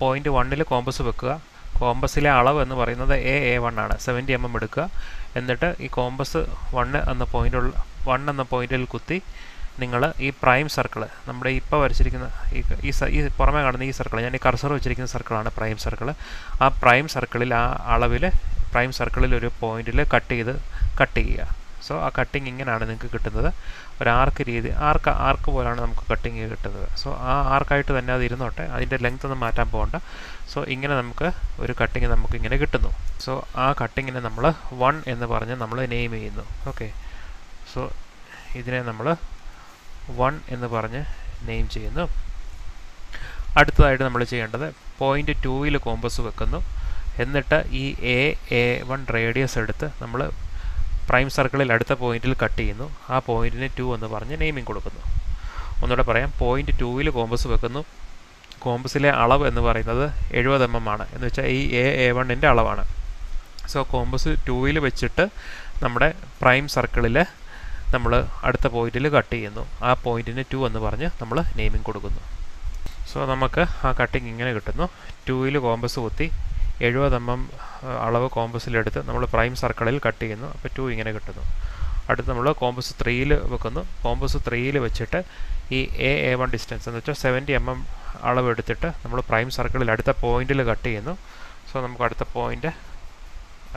പോയിന്റ് വണ്ണിൽ കോമ്പസ് വെക്കുക. കോമ്പസിലെ അളവ് എന്ന് പറയുന്നത് എ എ വൺ ആണ്. സെവന്റി എം എം എടുക്കുക. എന്നിട്ട് ഈ കോമ്പസ് വണ്ണ് എന്ന പോയിന്റുള്ള വൺ എന്ന പോയിന്റിൽ കുത്തി നിങ്ങൾ ഈ പ്രൈം സർക്കിൾ നമ്മുടെ ഇപ്പോൾ വരച്ചിരിക്കുന്ന ഈ ഈ പുറമേ കാണുന്ന ഈ സർക്കിൾ ഞാൻ ഈ കർസർ വെച്ചിരിക്കുന്ന സർക്കിളാണ് പ്രൈം സർക്കിൾ ആ പ്രൈം സർക്കിളിൽ ആ അളവിൽ പ്രൈം സർക്കിളിൽ ഒരു പോയിന്റിൽ കട്ട് ചെയ്ത് കട്ട് ചെയ്യുക. സോ ആ കട്ടിങ് ഇങ്ങനെയാണ് നിങ്ങൾക്ക് കിട്ടുന്നത്. ഒരു ആർക്ക് രീതി ആർക്ക് ആർക്ക് പോലാണ് നമുക്ക് കട്ടിങ് കിട്ടുന്നത്. സോ ആ ആർക്കായിട്ട് തന്നെ അത് ഇരുന്നോട്ടെ. അതിന്റെ ലെങ്ത് ഒന്നും മാറ്റാൻ പോകണ്ട. സോ ഇങ്ങനെ നമുക്ക് ഒരു കട്ടിങ് നമുക്ക് ഇങ്ങനെ കിട്ടുന്നു. സോ ആ കട്ടിങ്ങിനെ നമ്മൾ വൺ എന്ന് പറഞ്ഞ് നമ്മൾ നെയിം ചെയ്യുന്നു. ഓക്കെ സോ ഇതിനെ നമ്മൾ വൺ എന്ന് പറഞ്ഞ് നെയിം ചെയ്യുന്നു. അടുത്തതായിട്ട് നമ്മൾ ചെയ്യേണ്ടത് പോയിന്റ് ടൂവിൽ കോമ്പസ് വെക്കുന്നു. എന്നിട്ട് ഈ എ എ വൺ റേഡിയസ് എടുത്ത് നമ്മൾ പ്രൈം സർക്കിളിൽ അടുത്ത പോയിന്റിൽ കട്ട് ചെയ്യുന്നു. ആ പോയിന്റിന് ടു എന്ന് പറഞ്ഞ് നെയിമിംഗ് കൊടുക്കുന്നു. ഒന്നുകൂടെ പറയാം. പോയിന്റ് ടൂവിൽ കോമ്പസ് വെക്കുന്നു. കോമ്പസിലെ അളവ് എന്ന് പറയുന്നത് എഴുപത് എം എം ആണ്. എന്ന് വെച്ചാൽ ഈ എ എ വണ്ണിന്റെ അളവാണ്. സോ കോമ്പസ് ടൂവിൽ വെച്ചിട്ട് നമ്മുടെ പ്രൈം സർക്കിളിൽ നമ്മൾ അടുത്ത പോയിന്റിൽ കട്ട് ചെയ്യുന്നു. ആ പോയിന്റിന് ടു എന്ന് പറഞ്ഞ് നമ്മൾ നെയിമിംഗ് കൊടുക്കുന്നു. സോ നമുക്ക് ആ കട്ടിങ് ഇങ്ങനെ കിട്ടുന്നു. ടൂവിൽ കോമ്പസ് കുത്തി എഴുപത് എം എം അളവ് കോമ്പസിലെടുത്ത് നമ്മൾ പ്രൈം സർക്കിളിൽ കട്ട് ചെയ്യുന്നു. അപ്പോൾ ടു ഇങ്ങനെ കിട്ടുന്നു. അടുത്ത് നമ്മൾ കോമ്പസ് ത്രീയിൽ വെക്കുന്നു. കോമ്പസ് ത്രീയിൽ വെച്ചിട്ട് ഈ എ എ വൺ ഡിസ്റ്റൻസ് എന്ന് വെച്ചാൽ സെവന്റി എം എം അളവ് എടുത്തിട്ട് നമ്മൾ പ്രൈം സർക്കിളിൽ അടുത്ത പോയിന്റിൽ കട്ട് ചെയ്യുന്നു. സോ നമുക്ക് അടുത്ത പോയിന്റ്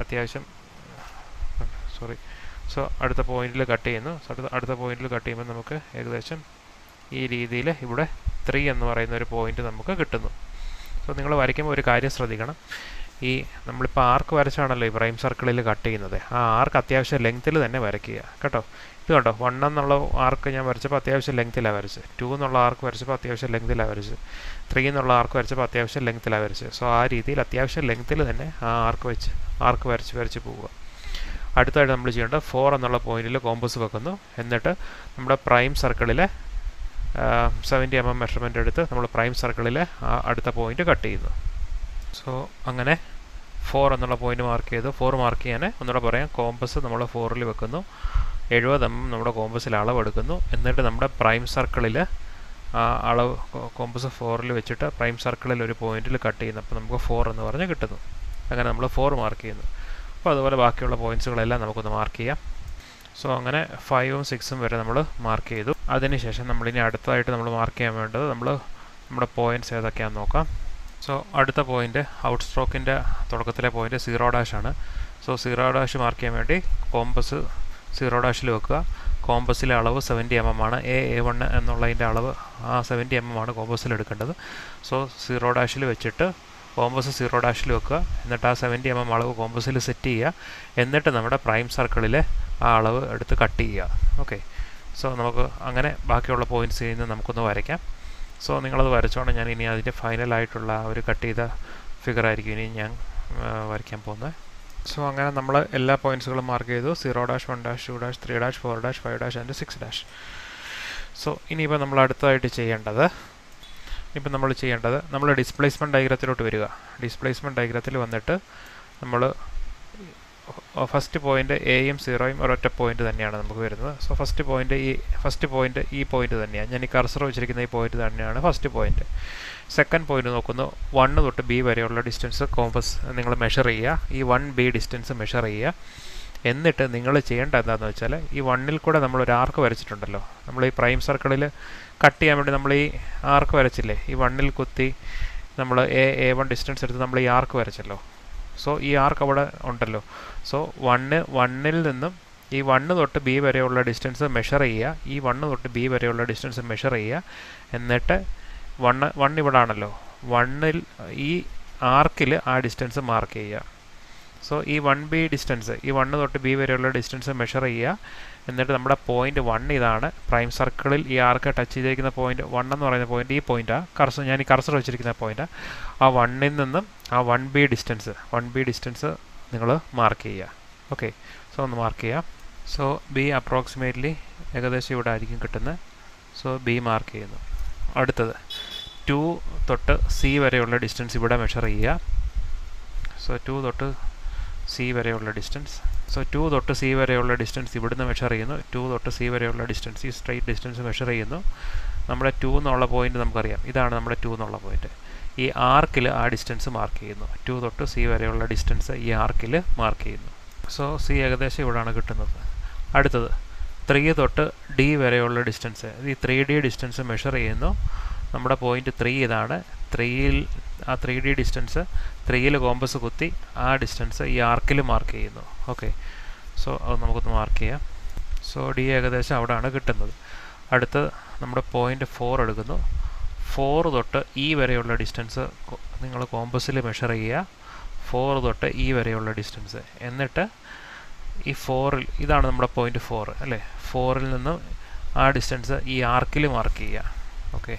അത്യാവശ്യം സോറി സോ അടുത്ത പോയിന്റിൽ കട്ട് ചെയ്യുന്നു. അടുത്ത അടുത്ത പോയിന്റിൽ കട്ട് ചെയ്യുമ്പോൾ നമുക്ക് ഏകദേശം ഈ രീതിയിൽ ഇവിടെ ത്രീ എന്ന് പറയുന്ന ഒരു പോയിന്റ് നമുക്ക് കിട്ടുന്നു. സോ നിങ്ങൾ വരയ്ക്കുമ്പോൾ ഒരു കാര്യം ശ്രദ്ധിക്കണം. ഈ നമ്മളിപ്പോൾ ആർക്ക് വരച്ചാണല്ലോ ഈ പ്രൈം സർക്കിളിൽ കട്ട് ചെയ്യുന്നത്? ആ ആർക്ക് അത്യാവശ്യം ലെങ്ത്തിൽ തന്നെ വരയ്ക്കുക കേട്ടോ? ഇത് കണ്ടോ? വൺ എന്നുള്ള ആർക്ക് ഞാൻ വരച്ചപ്പോൾ അത്യാവശ്യം ലെങ്ത്തിലാണ് വരച്ചത്. ടു എന്നുള്ള ആർക്ക് വരച്ചപ്പോൾ അത്യാവശ്യം ലെങ്ത്തിലാണ് വരച്ചത്. ത്രീ എന്നുള്ള ആർക്ക് വരച്ചപ്പോൾ അത്യാവശ്യം ലെങ്ത്തിലാണ് വരച്ചത്. സോ ആ രീതിയിൽ അത്യാവശ്യം ലെങ്ത്തിൽ തന്നെ ആ ആർക്ക് വെച്ച് ആർക്ക് വരച്ച് വരച്ച് പോവുക. അടുത്തായിട്ട് നമ്മൾ ചെയ്യേണ്ടത് ഫോർ എന്നുള്ള പോയിന്റിൽ കോമ്പസ് വെക്കുന്നു. എന്നിട്ട് നമ്മുടെ പ്രൈം സർക്കിളിലെ സെവന്റി എം എം മെഷർമെന്റ് എടുത്ത് നമ്മൾ പ്രൈം സർക്കിളിലെ അടുത്ത പോയിന്റ് കട്ട് ചെയ്യുന്നു. സോ അങ്ങനെ ഫോർ എന്നുള്ള പോയിന്റ് മാർക്ക് ചെയ്തു. ഫോർ മാർക്ക് ചെയ്യാൻ ഒന്നുകൂടെ പറയാം. കോമ്പസ് നമ്മൾ ഫോറിൽ വെക്കുന്നു. എഴുപത് എം എം നമ്മുടെ കോമ്പസിൽ അളവെടുക്കുന്നു എന്നിട്ട് നമ്മുടെ പ്രൈം സർക്കിളിൽ അളവ് കോമ്പസ് ഫോറിൽ വെച്ചിട്ട് പ്രൈം സർക്കിളിൽ ഒരു പോയിന്റിൽ കട്ട് ചെയ്യുന്നു. അപ്പോൾ നമുക്ക് ഫോർ എന്ന് പറഞ്ഞ് കിട്ടുന്നു. അങ്ങനെ നമ്മൾ ഫോർ മാർക്ക് ചെയ്യുന്നു. അപ്പോൾ അതുപോലെ ബാക്കിയുള്ള പോയിന്റ്സുകളെല്ലാം നമുക്കൊന്ന് മാർക്ക് ചെയ്യാം. സോ അങ്ങനെ ഫൈവും സിക്സും വരെ നമ്മൾ മാർക്ക് ചെയ്തു. അതിനുശേഷം നമ്മളിനി അടുത്തതായിട്ട് നമ്മൾ മാർക്ക് ചെയ്യാൻ വേണ്ടത് നമ്മൾ നമ്മുടെ പോയിന്റ്സ് ഏതൊക്കെയാണെന്ന് നോക്കാം. സോ അടുത്ത പോയിന്റ് ഔട്ട് സ്ട്രോക്കിന്റെ തുടക്കത്തിലെ പോയിന്റ് സീറോ ഡാഷ് ആണ്. സോ സീറോ ഡാഷ് മാർക്ക് ചെയ്യാൻ വേണ്ടി കോമ്പസ് സീറോ ഡാഷിൽ വെക്കുക. കോമ്പസിലെ അളവ് സെവന്റി എം എം ആണ്. എ എ വൺ എന്നുള്ളതിന്റെ അളവ് ആ സെവന്റി എം എം ആണ് കോമ്പസിൽ എടുക്കേണ്ടത്. സോ സീറോ ഡാഷിൽ വെച്ചിട്ട് കോമ്പസ് സീറോ ഡാഷിൽ വെക്കുക. എന്നിട്ട് ആ സെവന്റി എം എം അളവ് കോമ്പസിൽ സെറ്റ് ചെയ്യുക. എന്നിട്ട് നമ്മുടെ പ്രൈം സർക്കിളിലെ ആ അളവ് എടുത്ത് കട്ട് ചെയ്യുക. ഓക്കെ സോ നമുക്ക് അങ്ങനെ ബാക്കിയുള്ള പോയിന്റ്സ് ചെയ്യുന്ന നമുക്കൊന്ന് വരയ്ക്കാം. സോ നിങ്ങളത് വരച്ചോണം ഞാൻ ഇനി അതിന്റെ ഫൈനലായിട്ടുള്ള ഒരു കട്ട് ചെയ്ത ഫിഗർ ആയിരിക്കും ഇനി ഞാൻ വരയ്ക്കാൻ പോകുന്നത്. സോ അങ്ങനെ നമ്മൾ എല്ലാ പോയിന്റ്സുകളും മാർക്ക് ചെയ്തു. Zero dash one dash two dash three dash four dash five dash and six dash so ഇനിയിപ്പോൾ നമ്മൾ അടുത്തതായിട്ട് ചെയ്യേണ്ടത് ഇപ്പം നമ്മൾ ചെയ്യേണ്ടത് നമ്മൾ ഡിസ്പ്ലേസ്മെന്റ് ഡയഗ്രത്തിലോട്ട് വരിക. ഡിസ്പ്ലേസ്മെന്റ് ഡയഗ്രത്തിൽ വന്നിട്ട് നമ്മൾ ഫസ്റ്റ് പോയിന്റ് എയും സീറോയും ഒരൊറ്റ പോയിന്റ് തന്നെയാണ് നമുക്ക് വരുന്നത്. സോ ഫസ്റ്റ് പോയിന്റ് ഈ ഫസ്റ്റ് പോയിന്റ് ഈ പോയിന്റ് തന്നെയാണ്. ഞാൻ ഈ കർസർ വെച്ചിരിക്കുന്ന ഈ പോയിന്റ് തന്നെയാണ് ഫസ്റ്റ് പോയിന്റ് സെക്കൻഡ് പോയിന്റ് നോക്കുന്നു. വൺ തൊട്ട് ബി വരെയുള്ള ഡിസ്റ്റൻസ് കോമ്പസ് നിങ്ങൾ മെഷർ ചെയ്യുക. ഈ വൺ ബി ഡിസ്റ്റൻസ് മെഷർ ചെയ്യുക. എന്നിട്ട് നിങ്ങൾ ചെയ്യേണ്ട എന്താണെന്ന് വെച്ചാൽ ഈ വണ്ണിൽ കൂടെ നമ്മൾ ഒരു ആർക്ക് വരച്ചിട്ടുണ്ടല്ലോ. നമ്മൾ ഈ പ്രൈം സർക്കിളിൽ കട്ട് ചെയ്യാൻ വേണ്ടി നമ്മൾ ഈ ആർക്ക് വരച്ചില്ലേ? ഈ വണ്ണിൽ കുത്തി നമ്മൾ എ എ വൺ ഡിസ്റ്റൻസ് എടുത്ത് നമ്മൾ ഈ ആർക്ക് വരച്ചല്ലോ. സോ ഈ ആർക്ക് അവിടെ ഉണ്ടല്ലോ? സോ വണ്ണ് വണ്ണിൽ നിന്നും ഈ വണ്ണ് തൊട്ട് ബി വരെയുള്ള ഡിസ്റ്റൻസ് മെഷർ ചെയ്യുക. ഈ വണ്ണ് തൊട്ട് ബി വരെയുള്ള ഡിസ്റ്റൻസ് മെഷർ ചെയ്യുക. എന്നിട്ട് വണ്ണ് വൺ ഇവിടെ ആണല്ലോ. വണ്ണിൽ ഈ ആർക്കിൽ ആ ഡിസ്റ്റൻസ് മാർക്ക് ചെയ്യുക. സോ ഈ വൺ ബി ഡിസ്റ്റൻസ് ഈ വണ്ണ് തൊട്ട് ബി വരെയുള്ള ഡിസ്റ്റൻസ് മെഷർ ചെയ്യുക. എന്നിട്ട് നമ്മുടെ പോയിന്റ് വൺ ഇതാണ്. പ്രൈം സർക്കിളിൽ ഈ ആർക്ക് ടച്ച് ചെയ്തിരിക്കുന്ന പോയിന്റ് വൺ എന്ന് പറയുന്ന പോയിന്റ് ഈ പോയിന്റാണ് കർസർ ഞാൻ ഈ കർസർ വെച്ചിരിക്കുന്ന പോയിന്റ് ആ വണ്ണിൽ നിന്നും ആ one B distance one B distance നിങ്ങൾ മാർക്ക് ചെയ്യുക. ഓക്കെ സോ ഒന്ന് മാർക്ക് ചെയ്യുക. സോ ബി അപ്രോക്സിമേറ്റ്ലി ഏകദേശം ഇവിടെ ആയിരിക്കും കിട്ടുന്നത്. സോ ബി മാർക്ക് ചെയ്യുന്നു. അടുത്തത്. ടു തൊട്ട് സി വരെയുള്ള ഡിസ്റ്റൻസ് ഇവിടെ മെഷർ ചെയ്യുക. സോ ടു തൊട്ട് സി വരെയുള്ള ഡിസ്റ്റൻസ് സോ ടു തൊട്ട് സി വരെയുള്ള ഡിസ്റ്റൻസ് ഇവിടുന്ന് മെഷർ ചെയ്യുന്നു. ടു തൊട്ട് സി വരെയുള്ള ഡിസ്റ്റൻസ് ഈ സ്ട്രൈറ്റ് ഡിസ്റ്റൻസ് മെഷർ ചെയ്യുന്നു. നമ്മുടെ ടു എന്നുള്ള പോയിന്റ് നമുക്കറിയാം. ഇതാണ് നമ്മുടെ ടു എന്നുള്ള പോയിന്റ് ഈ ആർക്കിൽ ആ ഡിസ്റ്റൻസ് മാർക്ക് ചെയ്യുന്നു. ടു തൊട്ട് സി വരെയുള്ള ഡിസ്റ്റൻസ് ഈ ആർക്കിൽ മാർക്ക് ചെയ്യുന്നു. സോ സി ഏകദേശം ഇവിടാണ് കിട്ടുന്നത്. അടുത്തത് ത്രീ തൊട്ട് ഡി വരെയുള്ള ഡിസ്റ്റൻസ് ഈ ത്രീ ഡി ഡിസ്റ്റൻസ് മെഷർ ചെയ്യുന്നു. നമ്മുടെ പോയിന്റ് ത്രീ ഇതാണ്. ത്രീയിൽ ആ ത്രീ ഡി ഡിസ്റ്റൻസ് ത്രീയിൽ കോമ്പസ് കുത്തി ആ ഡിസ്റ്റൻസ് ഈ ആർക്കിൽ മാർക്ക് ചെയ്യുന്നു. ഓക്കെ സോ അത് നമുക്കൊന്ന് മാർക്ക് ചെയ്യാം. സോ ഡി ഏകദേശം അവിടെയാണ് കിട്ടുന്നത്. അടുത്ത് നമ്മുടെ പോയിന്റ് ഫോർ എടുക്കുന്നു. ഫോർ തൊട്ട് ഇ വരെയുള്ള ഡിസ്റ്റൻസ് നിങ്ങൾ കോമ്പസിൽ മെഷർ ചെയ്യുക. ഫോർ തൊട്ട് ഇ വരെയുള്ള ഡിസ്റ്റൻസ് എന്നിട്ട് ഈ ഫോറിൽ ഇതാണ് നമ്മുടെ പോയിന്റ് ഫോർ അല്ലേ? ഫോറിൽ നിന്ന് ആ ഡിസ്റ്റൻസ് ഈ ആർക്കിൽ മാർക്ക് ചെയ്യുക. ഓക്കെ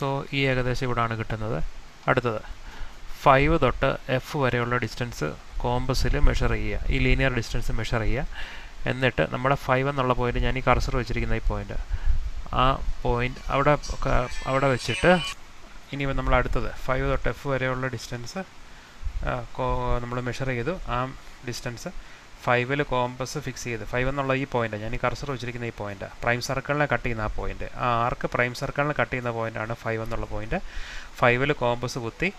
സോ ഈ ഏകദേശം ഇവിടാണ് കിട്ടുന്നത്. അടുത്തത്. ഫൈവ് തൊട്ട് എഫ് വരെയുള്ള ഡിസ്റ്റൻസ് കോമ്പസിൽ മെഷർ ചെയ്യുക. ഈ ലീനിയർ ഡിസ്റ്റൻസ് മെഷർ ചെയ്യുക. എന്നിട്ട് നമ്മുടെ ഫൈവ് എന്നുള്ള പോയിന്റ് ഞാൻ ഈ കർസർ വെച്ചിരിക്കുന്ന ഈ പോയിന്റ് ആ പോയിന്റ് അവിടെ അവിടെ വെച്ചിട്ട് ഇനി നമ്മൾ അടുത്തത് ഫൈവ് തൊട്ട് എഫ് വരെയുള്ള ഡിസ്റ്റൻസ് നമ്മൾ മെഷർ ചെയ്തു. ആ ഡിസ്റ്റൻസ് ഫൈവിൽ കോമ്പസ് ഫിക്സ് ചെയ്ത്. ഫൈവ് എന്നുള്ള ഈ പോയിന്റ് ഞാൻ ഈ കർസർ വെച്ചിരിക്കുന്ന ഈ പോയിന്റ് പ്രൈം സർക്കിളിനെ കട്ട് ചെയ്യുന്ന ആ പോയിന്റ് ആ ആർക്ക് പ്രൈം സർക്കിളിനെ കട്ട് ചെയ്യുന്ന പോയിന്റാണ് ഫൈവ് എന്നുള്ള പോയിന്റ് ഫൈവിൽ കോമ്പസ് കുത്തി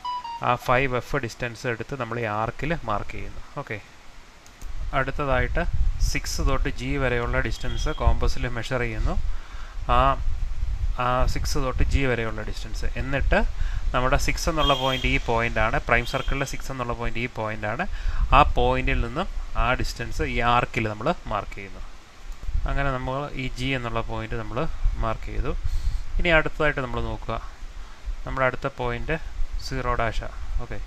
ആ ഫൈവ് എഫ് ഡിസ്റ്റൻസ് എടുത്ത് നമ്മൾ ഈ ആർക്കിൽ മാർക്ക് ചെയ്യുന്നു. ഓക്കെ അടുത്തതായിട്ട് സിക്സ് തൊട്ട് ജി വരെയുള്ള ഡിസ്റ്റൻസ് കോമ്പസിൽ മെഷർ ചെയ്യുന്നു. ആ ആ സിക്സ് തൊട്ട് ജി വരെയുള്ള ഡിസ്റ്റൻസ് എന്നിട്ട് നമ്മുടെ സിക്സ് എന്നുള്ള പോയിന്റ് ഈ പോയിന്റാണ് പ്രൈം സർക്കിളിലെ സിക്സ് എന്നുള്ള പോയിന്റ് ഈ പോയിന്റാണ് ആ പോയിന്റിൽ നിന്നും ആ ഡിസ്റ്റൻസ് ഈ ആർക്കിൽ നമ്മൾ മാർക്ക് ചെയ്യുന്നു. അങ്ങനെ നമ്മൾ ഈ ജി എന്നുള്ള പോയിന്റ് നമ്മൾ മാർക്ക് ചെയ്തു. ഇനി അടുത്തതായിട്ട് നമ്മൾ നോക്കുക. നമ്മുടെ അടുത്ത പോയിന്റ് സീറോ ഡാഷാണ് ഓക്കെ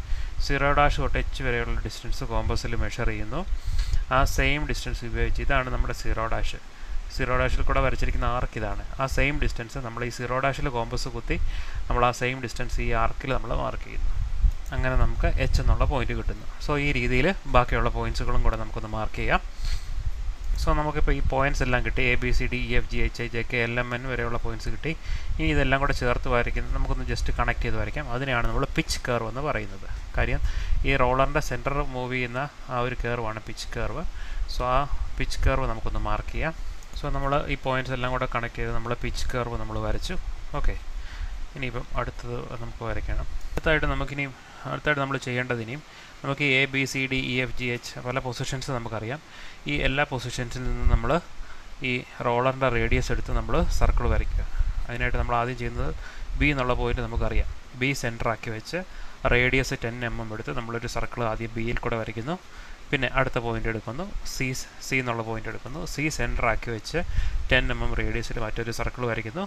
സീറോ ഡാഷ് തൊട്ട് എച്ച് വരെയുള്ള ഡിസ്റ്റൻസ് കോമ്പസിൽ മെഷർ ചെയ്യുന്നു. ആ സെയിം ഡിസ്റ്റൻസ് ഉപയോഗിച്ച് ഇതാണ് നമ്മുടെ സീറോ ഡാഷ് സീറോ ഡാഷിൽ കൂടെ വരച്ചിരിക്കുന്ന ആർക്ക് ഇതാണ്. ആ സെയിം ഡിസ്റ്റൻസ് നമ്മൾ ഈ സീറോ ഡാഷിൽ കോമ്പസ് കുത്തി നമ്മൾ ആ സെയിം ഡിസ്റ്റൻസ് ഈ ആർക്കിൽ നമ്മൾ മാർക്ക് ചെയ്യുന്നു. അങ്ങനെ നമുക്ക് എച്ച് എന്നുള്ള പോയിന്റ് കിട്ടുന്നു. സോ ഈ രീതിയിൽ ബാക്കിയുള്ള പോയിന്റ്സുകളും കൂടെ നമുക്കൊന്ന് മാർക്ക് ചെയ്യാം. സോ നമുക്കിപ്പോൾ ഈ പോയിന്റ്സ് എല്ലാം കിട്ടി. A B C D E F G H I J K L M N വരെയുള്ള പോയിന്റ്സ് കിട്ടി. ഇനി ഇതെല്ലാം കൂടെ ചേർത്ത് വരയ്ക്കുന്നത് നമുക്കൊന്ന് ജസ്റ്റ് കണക്ട് ചെയ്ത് വരയ്ക്കാം. അതിനെയാണ് നമ്മൾ പിച്ച് കർവ് എന്ന് പറയുന്നത്. കാര്യം ഈ റോളറിന്റെ സെന്റർ മൂവ് ചെയ്യുന്ന ആ ഒരു കർവാണ് പിച്ച് കർവ് സോ ആ പിച്ച് കർവ് നമുക്കൊന്ന് മാർക്ക് ചെയ്യാം. സോ നമ്മൾ ഈ പോയിന്റ്സ് എല്ലാം കൂടെ കണക്ട് ചെയ്ത് നമ്മൾ പിച്ച് കർവ് നമ്മൾ വരച്ചു. ഓക്കെ ഇനിയിപ്പം അടുത്തത് നമുക്ക് വരയ്ക്കണം. അടുത്തായിട്ട് നമുക്കിനി അടുത്തായിട്ട് നമ്മൾ ചെയ്യേണ്ടത് ഇനിയും നമുക്ക് A B C D E F G H പല പൊസിഷൻസ് നമുക്കറിയാം. ഈ എല്ലാ പൊസിഷൻസിൽ നിന്നും നമ്മൾ ഈ റോളറിന്റെ റേഡിയസ് എടുത്ത് നമ്മൾ സർക്കിൾ വരയ്ക്കുക. അതിനായിട്ട് നമ്മൾ ആദ്യം ചെയ്യുന്നത് ബി എന്നുള്ള പോയിന്റ് നമുക്കറിയാം. ബി സെന്റർ ആക്കി വെച്ച് റേഡിയസ് ടെൻ എം എം എടുത്ത് നമ്മളൊരു സർക്കിൾ ആദ്യം ബിയിൽ കൂടെ വരയ്ക്കുന്നു. പിന്നെ അടുത്ത പോയിന്റ് എടുക്കുന്നു. സി സി എന്നുള്ള പോയിന്റ് എടുക്കുന്നു. സി സെന്റർ ആക്കി വെച്ച് ടെൻ എം എം റേഡിയസിൽ മറ്റൊരു സർക്കിൾ വരയ്ക്കുന്നു.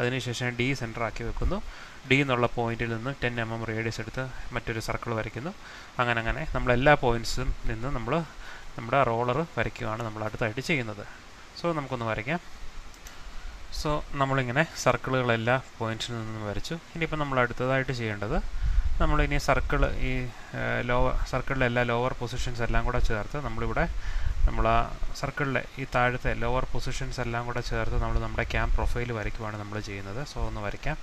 അതിനുശേഷം ഡി സെന്റർ ആക്കി വെക്കുന്നു. ഡി എന്നുള്ള പോയിന്റിൽ നിന്ന് ടെൻ എം എം റേഡിയസ് എടുത്ത് മറ്റൊരു സർക്കിൾ വരയ്ക്കുന്നു. അങ്ങനെ അങ്ങനെ നമ്മൾ എല്ലാ പോയിന്റ്സും നിന്ന് നമ്മൾ നമ്മുടെ റോളർ വരയ്ക്കുകയാണ് നമ്മൾ അടുത്തായിട്ട് ചെയ്യുന്നത്. സോ നമുക്കൊന്ന് വരയ്ക്കാം. സോ നമ്മളിങ്ങനെ സർക്കിളുകളെല്ലാ പോയിന്റ്സിൽ നിന്നും വരച്ചു. ഇനിയിപ്പോൾ നമ്മൾ അടുത്തതായിട്ട് ചെയ്യേണ്ടത് നമ്മളിനി സർക്കിൾ ഈ ലോവർ സർക്കിളിലെ എല്ലാ ലോവർ പൊസിഷൻസ് എല്ലാം കൂടെ ചേർത്ത് നമ്മളിവിടെ നമ്മൾ ആ സർക്കിളിലെ ഈ താഴത്തെ ലോവർ പൊസിഷൻസ് എല്ലാം കൂടെ ചേർത്ത് നമ്മൾ നമ്മുടെ ക്യാമ്പ് പ്രൊഫൈൽ വരയ്ക്കുവാണ് നമ്മൾ ചെയ്യുന്നത്. സോ ഒന്ന് വരയ്ക്കാം.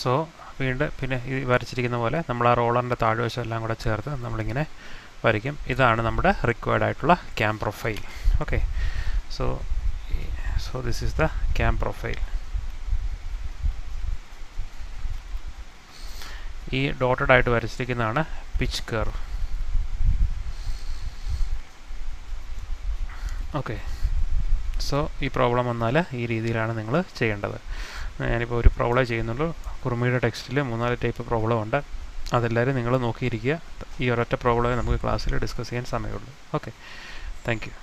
സോ വീണ്ടും പിന്നെ ഈ വരച്ചിരിക്കുന്ന പോലെ നമ്മൾ ആ റോളറിന്റെ താഴ്വശം എല്ലാം കൂടെ ചേർത്ത് നമ്മളിങ്ങനെ വരയ്ക്കും. ഇതാണ് നമ്മുടെ റിക്വയർഡ് ആയിട്ടുള്ള cam profile okay so so this is the cam profile ഈ ഡോട്ടഡ് ആയിട്ട് വരച്ചിരിക്കുന്നതാണ് പിച്ച് കർവ് ഓക്കെ സോ ഈ പ്രോബ്ലം വന്നാൽ ഈ രീതിയിലാണ് നിങ്ങൾ ചെയ്യേണ്ടത്. ഞാനിപ്പോൾ ഒരു പ്രോബ്ലം ചെയ്യുന്നുള്ളൂ. കുറുമിയുടെ ടെക്സ്റ്റിൽ മൂന്നാൽ ടൈപ്പ് പ്രോബ്ലം ഉണ്ട്. അതെല്ലാവരും നിങ്ങൾ നോക്കിയിരിക്കുക. ഈ ഒരൊറ്റ പ്രോബ്ലമേ നമുക്ക് ക്ലാസ്സിൽ ഡിസ്കസ് ചെയ്യാൻ സമയമുള്ളൂ. Okay thank